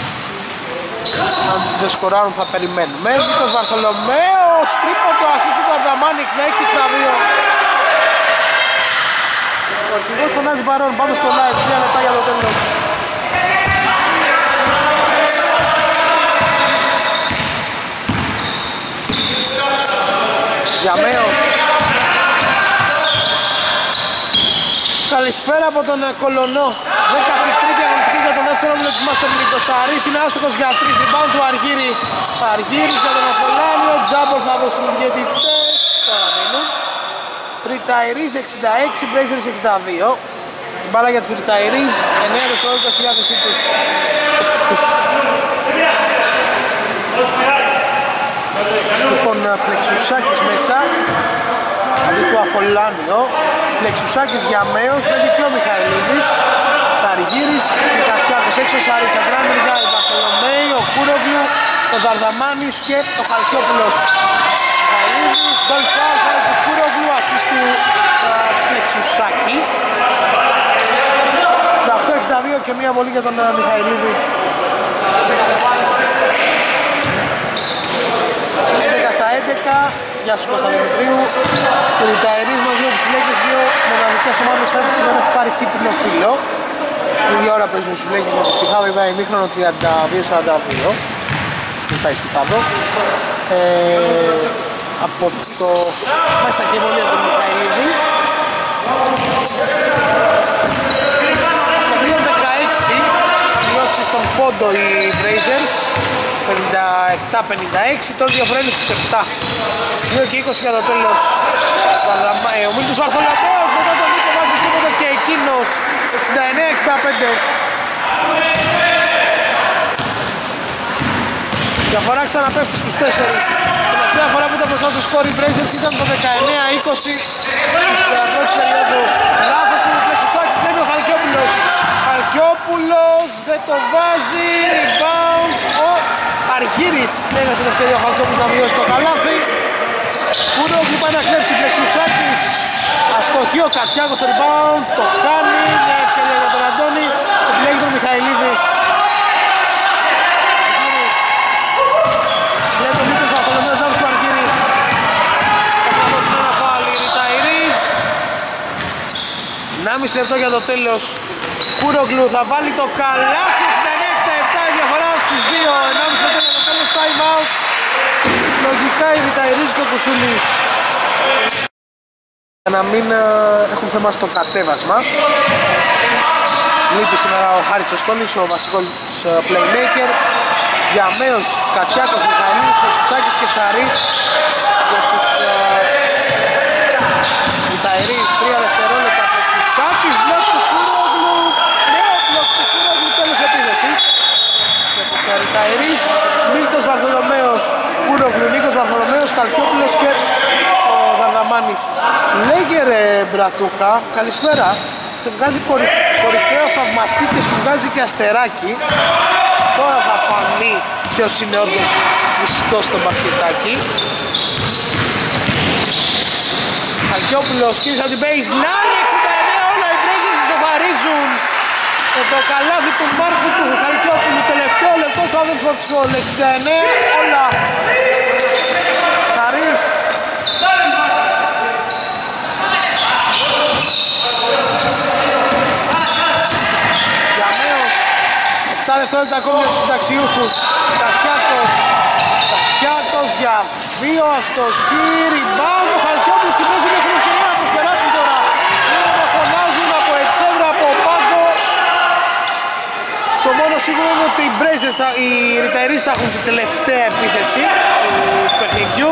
αν δεν σκοράρουν θα περιμένουμε. Νίκος Βαρθολομέος, τρίποντο ασίστου του Αρδαμάνη, 66-62. Ο αρχηγός φωνάζει παρόν, πάμε στο live, 3 λεπτά για το τέλος. Γιαμέος. Καλησπέρα από τον Κολονό. 13η αγωνιστική για τον δεύτερο όμιλο της Master League. Ο Σαρής είναι άστοχος για 3. Rebound του Αργύρη. Αργύρης για τον Αφολάνιο. Τζάμπορ θα δώσουν διαιτητές. Τώρα μείνουν. Τριταϊρής 66, Blazers 62. Μπάλα για τους Τριταϊρής. 9 δευτερόλεπτα στη διάθεσή τους. Λοιπόν, Πλεξουσάκης μέσα. Αντί του Αφολάνιο. Πλεξουσάκης για Μέος, με δικαιό Μιχαηλίδης. Ταργύρης, Κατιάκος έξω, Σάρης Αντράνη, Μιχάη Βαρθολομέη, ο Κούρογλου, ο Δαρδαμάνης και ο Χαλκιόπουλος. Μιχαηλίδης, γκολ φάουλ, φάουλ του Κούρογλου, ασίστ του Πλεξουσάκη. 68-62 και μία βολή για τον Μιχαηλίδη. 11 στα 11, Γεια σου Κώστα Δημητρίου. Ο Ιταερής μαζί με τους Φλέκες, δύο μοναδικές ομάδες φέτος που δεν έχουν πάρει κίτρινο φύλλο. Η ίδια ώρα παίζουν τους Φλέκες με τους Στιχάδο, είπα ημίχρονο 32-42. Δεν στα Στιχάδο. Ε, από το μέσα και βολή από τον Μιχαηλίδη. Το 2-16 μειώσει στον πόντο οι Blazers. 57-56, τώρα διαφορά είναι στους 7. 2 και 20 για το τέλος. Ο Μίλτος Βαρθολαπέος μετά τον Νίκο βάζει τρίποντο και εκείνος 69-65. Διαφορά ξαναπέφτει στους 4. Τελευταία φορά που ήταν μπροστά στο σκόρ οι Blazers ήταν το 19-20 της πρώτης περίοδου. Λάθος του Πλεξουσάκη, βλέπει ο Χαλκιόπουλος. Χαλκιόπουλος δεν το βάζει, rebound, ο Αργύρης έχασε την ευκαιρία ο Χαλκόπουλος να μειώσει το καλάθι. Κούρογλου πάει να κλέψει Πλεξουσάκης. Αστοχή ο Κατιάκος στο rebound, το κάνει, μια ευκαιρία για τον Αντώνη, επιλέγει τον Μιχαηλίδη. Βλέπει ο Νίκος Βαρθολομέος να του Αργύρη. Θα δώσει ένα φάλι, Ριταϊρής. 1,5 λεπτό για το τέλος. Κούρογλου θα βάλει το καλάθι, 69-67 η διαφορά στους 2, 1,5 λεπτό για το τέλος, time out. Λογικά η Ριταϊρής και ο Κουσούλης. Για να μην ε, έχουν θέμα στο κατέβασμα. Λείπει σήμερα ο Χάρης Οστόλης, ο βασικός ε, playmaker. Διαμέος, Κατιάκος, Μιχαηλής, Πετσουσάκης και Σαρής για τους Μιταερείς, 3 δευτερόλεπτα Πετσουσάκης, μπλοκ του Κούρογλου, νέο μπλοκ του Κούρογλου, τέλος επίδεσης για τους Μιταερείς, Μίλτος Βαρθολομέος, Κούρογλου, Νίκος Βαρθολομέος, Καλκιόπουλος και ο Δαρδαμάνης. Λέγε ρε Μπρατούχα, καλησπέρα, σε βγάζει κορυφαίο θαυμαστή και σου βγάζει και αστεράκι. Τώρα θα φανεί ποιος είναι όντως πιστός στο μπασκετάκι. Χαλκιόπουλος κύριε την baseline 69 όλα οι Blazers ισοφαρίζουν με το καλάθι του Μάρκου του Χαλκιόπουλου. Τελευταίο λεπτό στο άδελφο της 69 όλα. Χαρίς. Γιαμέος 7 δευτερόλεπτα ακόμη για τους συνταξιούχους. Τακιάκος Τακιάκος για δύο. Αστοχή rebound ο Χαλκιόπουλος στην μέση μέχρι ευκαιρία να προσπεράσουν τώρα είναι να φωνάζουν από εξέδρα από πάγκο το μόνο σίγουρο είναι ότι οι Blazers, οι Retirees θα έχουν την τελευταία επίθεση του παιχνιδιού.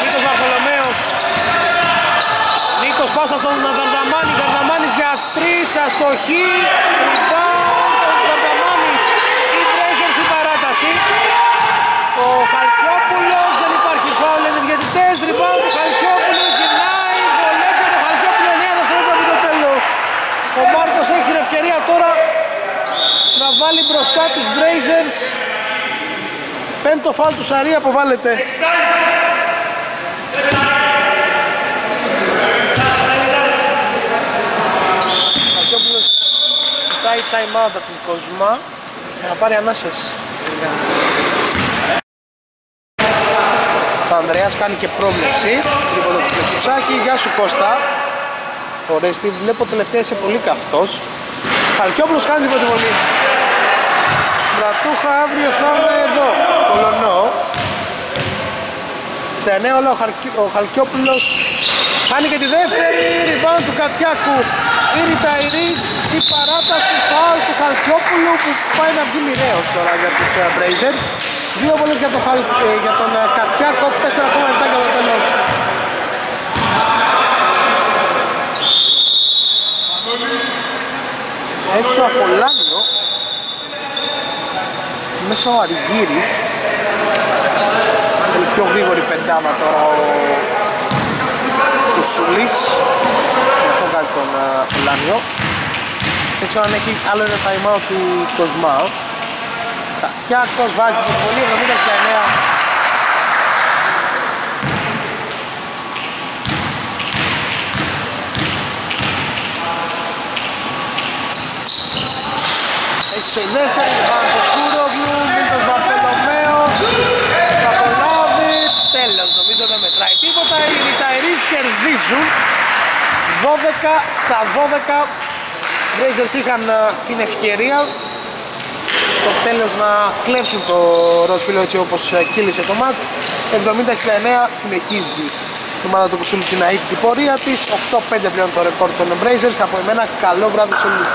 Νίκος Βαρθολομέος. Νίκος πάσα στον Βαρδαμάνη, Βαρδαμάνης για τρεις αστοχή. Rebound ο Βαρδαμάνης. Οι Blazers η παράταση. Ο Χαλκιόπουλος δεν υπάρχει φάουλ, είναι διαιτητές, rebound του Χαλκιόπουλου, γυρνάει, βολεύει το Χαλκιόπουλο 9 δευτερόλεπτα από το τέλος. Ο Μάρκος έχει την ευκαιρία τώρα να βάλει μπροστά τους Blazers. Πέμπτο φάουλ του Σαρή αποβάλλεται. Ο Χαλκιόπουλος κοιτάει time out από την Κοσμά για να πάρει ανάσες. Ο Ανδρέας κάνει και πρόβλεψη τρίποδο του Πλετσουσάκη. Γεια σου Κώστα. Ο Ρέστη βλέπω τελευταία είσαι πολύ καυτός. Χαλκιόπουλος κάνει την προτιμολή. Μπρατούχα αύριο θα είμαι εδώ. Κολονό. Στα 9 όλα ο, Χαρκι... ο Χαλκιόπουλος κάνει και τη δεύτερη rebound του Κατιάκου. Η Ριταϊρής, η παράταση φάουλ του Χαλκιόπουλου που πάει να βγει μοιραίος τώρα για τους uh, Blazers. Δύο βολές για, το, ε, για τον uh, Κατιάκο, 4,7 για το τέλος. Έξω από Λάνιο, μέσα ο Αργύρης, είναι πιο γρήγορη πεντάμα τώρα ο, ο Σουλής, γι' αυτό βγάζει τον uh, Φουλάνιο. Δεν ξέρω αν έχει άλλο ένα time out του Κοσμάου. Κατιάκος βάζει την πολύ 70-69 Έχει η δεύτερη, πάνω το Κούρογλου, Μίλτος Βαρθολομέος, θα προλάβει, τέλος, νομίζω δεν μετράει τίποτα, οι Ριταϊρείς κερδίζουν 12 στα 12 Blazers είχαν την ευκαιρία στο τέλος να κλέψουν το Ροσφύλλο έτσι όπως κύλησε το μάτς. 70-69 συνεχίζει η ομάδα του Κουσούλου την αίτητη πορεία της. 8-5 πλέον το ρεκόρ των Blazers. Από εμένα καλό βράδυ σε όλους